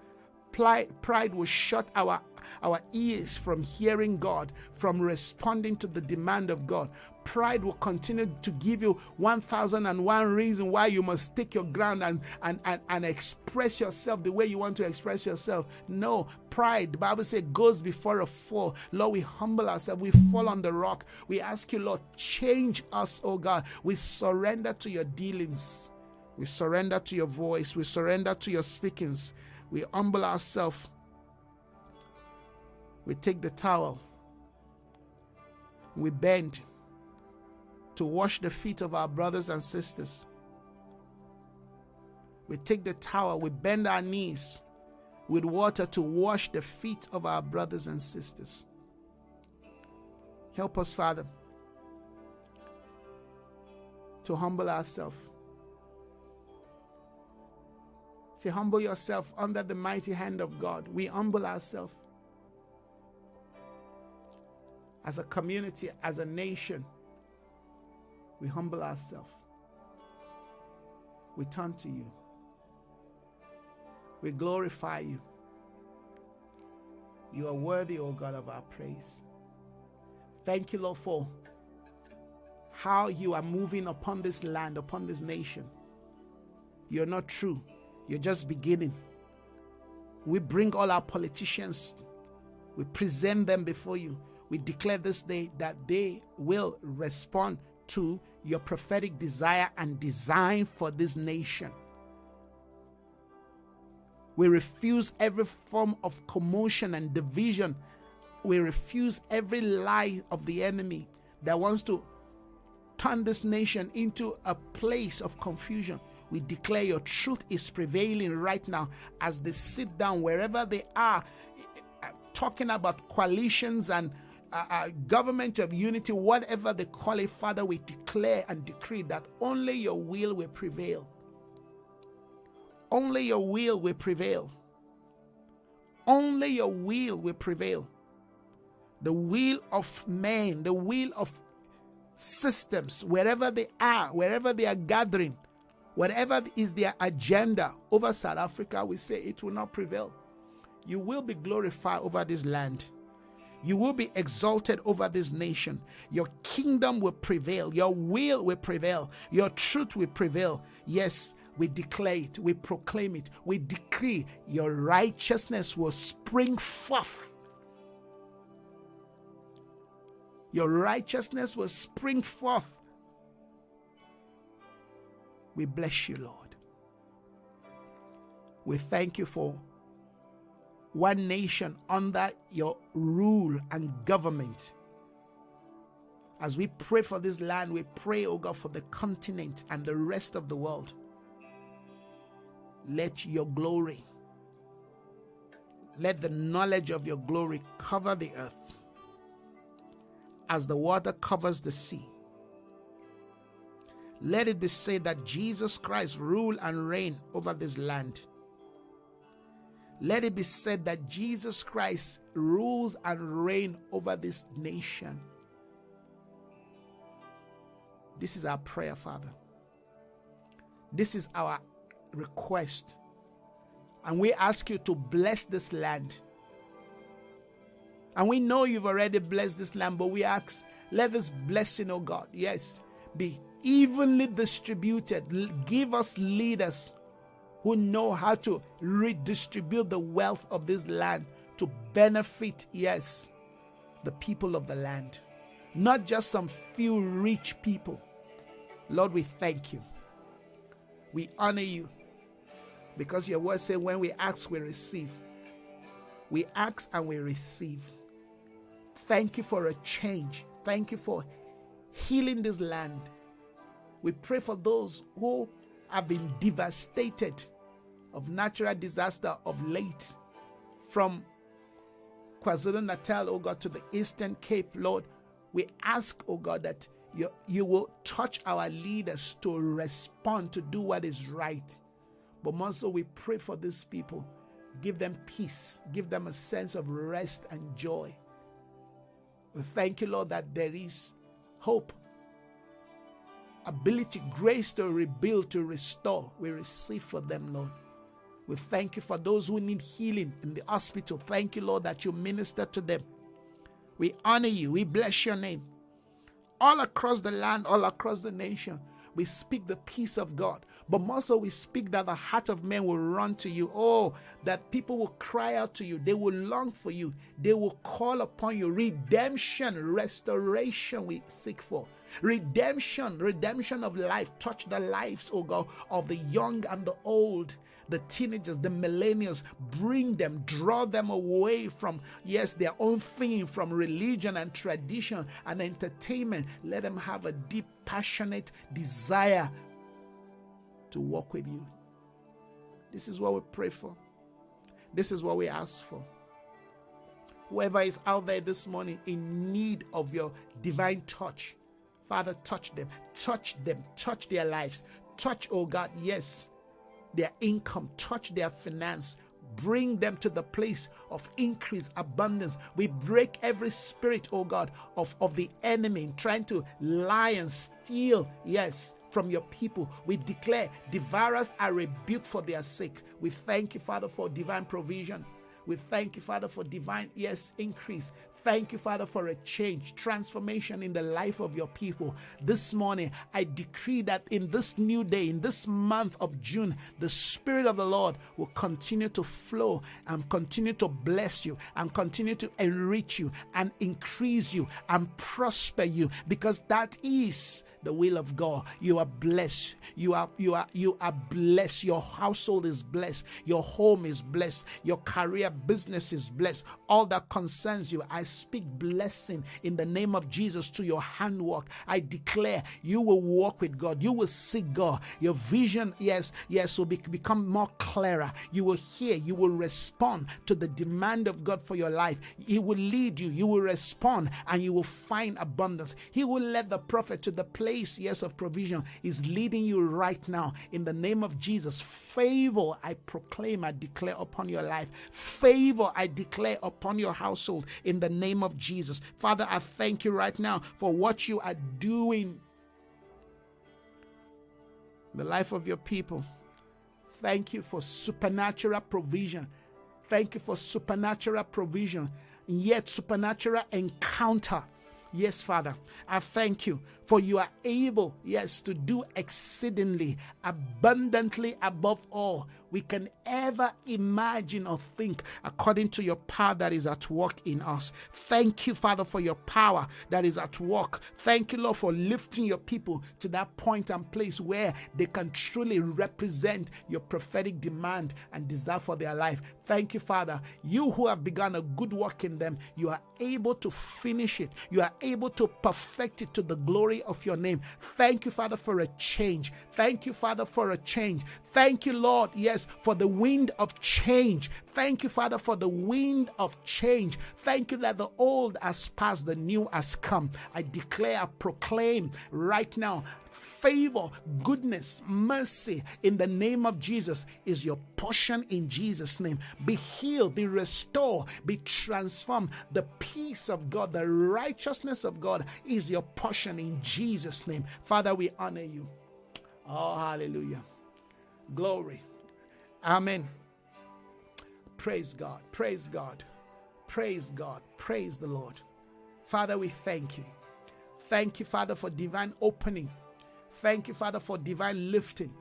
Pride, will shut our our ears from hearing God, from responding to the demand of God pride will continue to give you 1001 reason why you must take your ground and, and, and, and express yourself the way you want to express yourself. No, pride, the Bible says, goes before a fall. Lord, we humble ourselves. We fall on the rock. We ask you, Lord, change us, oh God. We surrender to your dealings. We surrender to your voice. We surrender to your speakings. We humble ourselves. We take the towel. We bend to wash the feet of our brothers and sisters. We take the towel, we bend our knees with water to wash the feet of our brothers and sisters. Help us, Father, to humble ourselves. Say, humble yourself under the mighty hand of God. We humble ourselves as a community, as a nation we humble ourselves. We turn to you. We glorify you. You are worthy, O God, of our praise. Thank you, Lord, for how you are moving upon this land, upon this nation. You're not true, you're just beginning. We bring all our politicians, we present them before you. We declare this day that they will respond to your prophetic desire and design for this nation. We refuse every form of commotion and division. We refuse every lie of the enemy that wants to turn this nation into a place of confusion. We declare your truth is prevailing right now as they sit down wherever they are, talking about coalitions and uh, government of unity, whatever they call it, Father, we declare and decree that only your will will prevail. Only your will will prevail. Only your will will prevail. The will of men, the will of systems, wherever they are, wherever they are gathering, whatever is their agenda over South Africa, we say it will not prevail. You will be glorified over this land you will be exalted over this nation. Your kingdom will prevail. Your will will prevail. Your truth will prevail. Yes, we declare it. We proclaim it. We decree your righteousness will spring forth. Your righteousness will spring forth. We bless you, Lord. We thank you for one nation under your rule and government. As we pray for this land, we pray, oh God, for the continent and the rest of the world. Let your glory, let the knowledge of your glory cover the earth as the water covers the sea. Let it be said that Jesus Christ rule and reign over this land let it be said that Jesus Christ rules and reigns over this nation. This is our prayer, Father. This is our request. And we ask you to bless this land. And we know you've already blessed this land, but we ask, let this blessing, oh God, yes, be evenly distributed. Give us leaders who know how to redistribute the wealth of this land to benefit, yes, the people of the land, not just some few rich people. Lord, we thank you. We honor you because your word says when we ask, we receive. We ask and we receive. Thank you for a change. Thank you for healing this land. We pray for those who have been devastated of natural disaster of late from KwaZulu Natal, oh God, to the Eastern Cape, Lord. We ask, oh God, that you, you will touch our leaders to respond, to do what is right. But also, we pray for these people. Give them peace, give them a sense of rest and joy. We thank you, Lord, that there is hope, ability, grace to rebuild, to restore. We receive for them, Lord. We thank you for those who need healing in the hospital. Thank you, Lord, that you minister to them. We honor you. We bless your name. All across the land, all across the nation, we speak the peace of God. But also, we speak that the heart of men will run to you. Oh, that people will cry out to you. They will long for you. They will call upon you. Redemption, restoration, we seek for. Redemption, redemption of life. Touch the lives, oh God, of the young and the old the teenagers, the millennials, bring them, draw them away from, yes, their own thing, from religion and tradition and entertainment. Let them have a deep, passionate desire to walk with you. This is what we pray for. This is what we ask for. Whoever is out there this morning in need of your divine touch, Father, touch them, touch them, touch their lives, touch, oh God, yes, their income, touch their finance, bring them to the place of increase, abundance. We break every spirit, oh God, of, of the enemy trying to lie and steal, yes, from your people. We declare devourers are rebuked for their sake. We thank you, Father, for divine provision. We thank you, Father, for divine, yes, increase. Thank you, Father, for a change, transformation in the life of your people. This morning, I decree that in this new day, in this month of June, the Spirit of the Lord will continue to flow and continue to bless you and continue to enrich you and increase you and prosper you because that is the will of God. You are blessed. You are you are you are blessed. Your household is blessed. Your home is blessed. Your career business is blessed. All that concerns you, I speak blessing in the name of Jesus to your handwork. I declare you will walk with God. You will seek God. Your vision, yes, yes, will be, become more clearer. You will hear. You will respond to the demand of God for your life. He will lead you. You will respond, and you will find abundance. He will let the prophet to the place place, yes, of provision is leading you right now. In the name of Jesus, favor I proclaim, I declare upon your life. Favor I declare upon your household in the name of Jesus. Father, I thank you right now for what you are doing the life of your people. Thank you for supernatural provision. Thank you for supernatural provision, yet supernatural encounter. Yes, Father, I thank you for you are able, yes, to do exceedingly abundantly above all we can ever imagine or think according to your power that is at work in us. Thank you, Father, for your power that is at work. Thank you, Lord, for lifting your people to that point and place where they can truly represent your prophetic demand and desire for their life. Thank you, Father. You who have begun a good work in them, you are able to finish it. You are able to perfect it to the glory of your name. Thank you, Father, for a change. Thank you, Father, for a change. Thank you, Lord. Yes Yes, for the wind of change. Thank you, Father, for the wind of change. Thank you that the old has passed, the new has come. I declare, I proclaim right now favor, goodness, mercy in the name of Jesus is your portion in Jesus' name. Be healed, be restored, be transformed. The peace of God, the righteousness of God is your portion in Jesus' name. Father, we honor you. Oh, hallelujah. Glory. Amen. Praise God. Praise God. Praise God. Praise the Lord. Father, we thank you. Thank you, Father, for divine opening Thank you, Father, for divine lifting.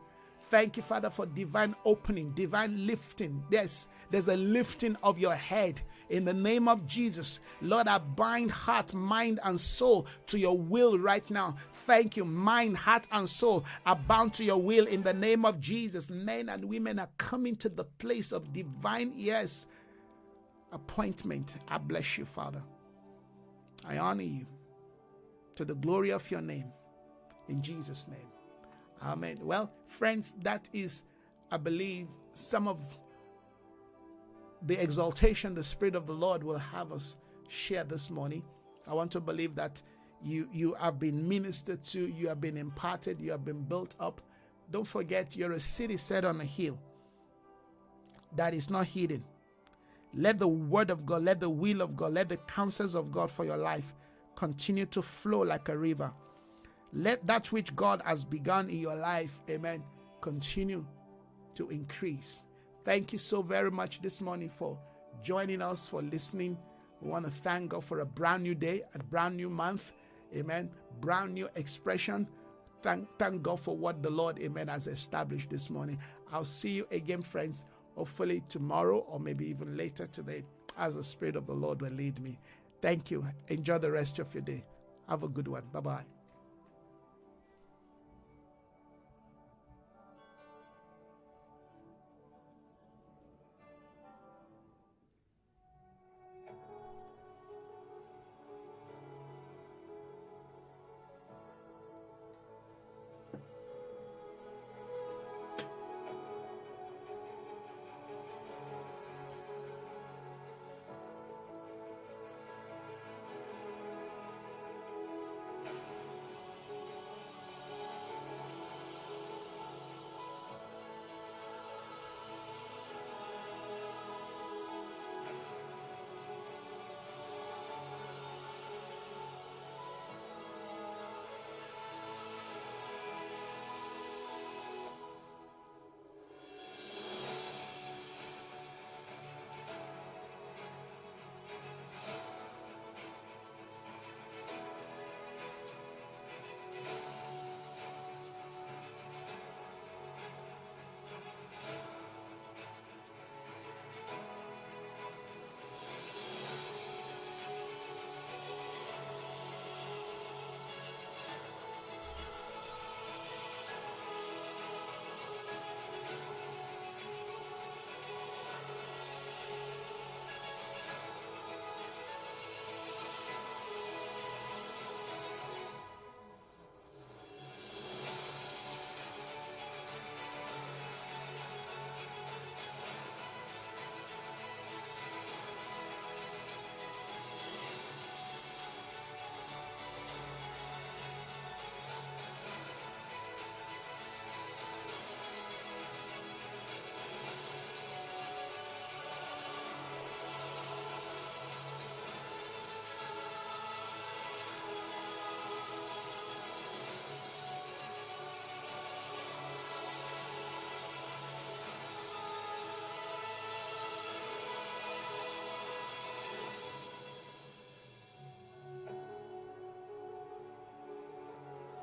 Thank you, Father, for divine opening, divine lifting. Yes, there's a lifting of your head in the name of Jesus. Lord, I bind heart, mind, and soul to your will right now. Thank you. Mind, heart, and soul are bound to your will in the name of Jesus. Men and women are coming to the place of divine, yes, appointment. I bless you, Father. I honor you to the glory of your name in Jesus' name. Amen. Well, friends, that is, I believe, some of the exaltation the Spirit of the Lord will have us share this morning. I want to believe that you you have been ministered to, you have been imparted, you have been built up. Don't forget, you're a city set on a hill that is not hidden. Let the word of God, let the will of God, let the counsels of God for your life continue to flow like a river let that which God has begun in your life, amen, continue to increase. Thank you so very much this morning for joining us, for listening. We want to thank God for a brand new day, a brand new month, amen, brand new expression. Thank, thank God for what the Lord, amen, has established this morning. I'll see you again, friends, hopefully tomorrow or maybe even later today as the Spirit of the Lord will lead me. Thank you. Enjoy the rest of your day. Have a good one. Bye bye.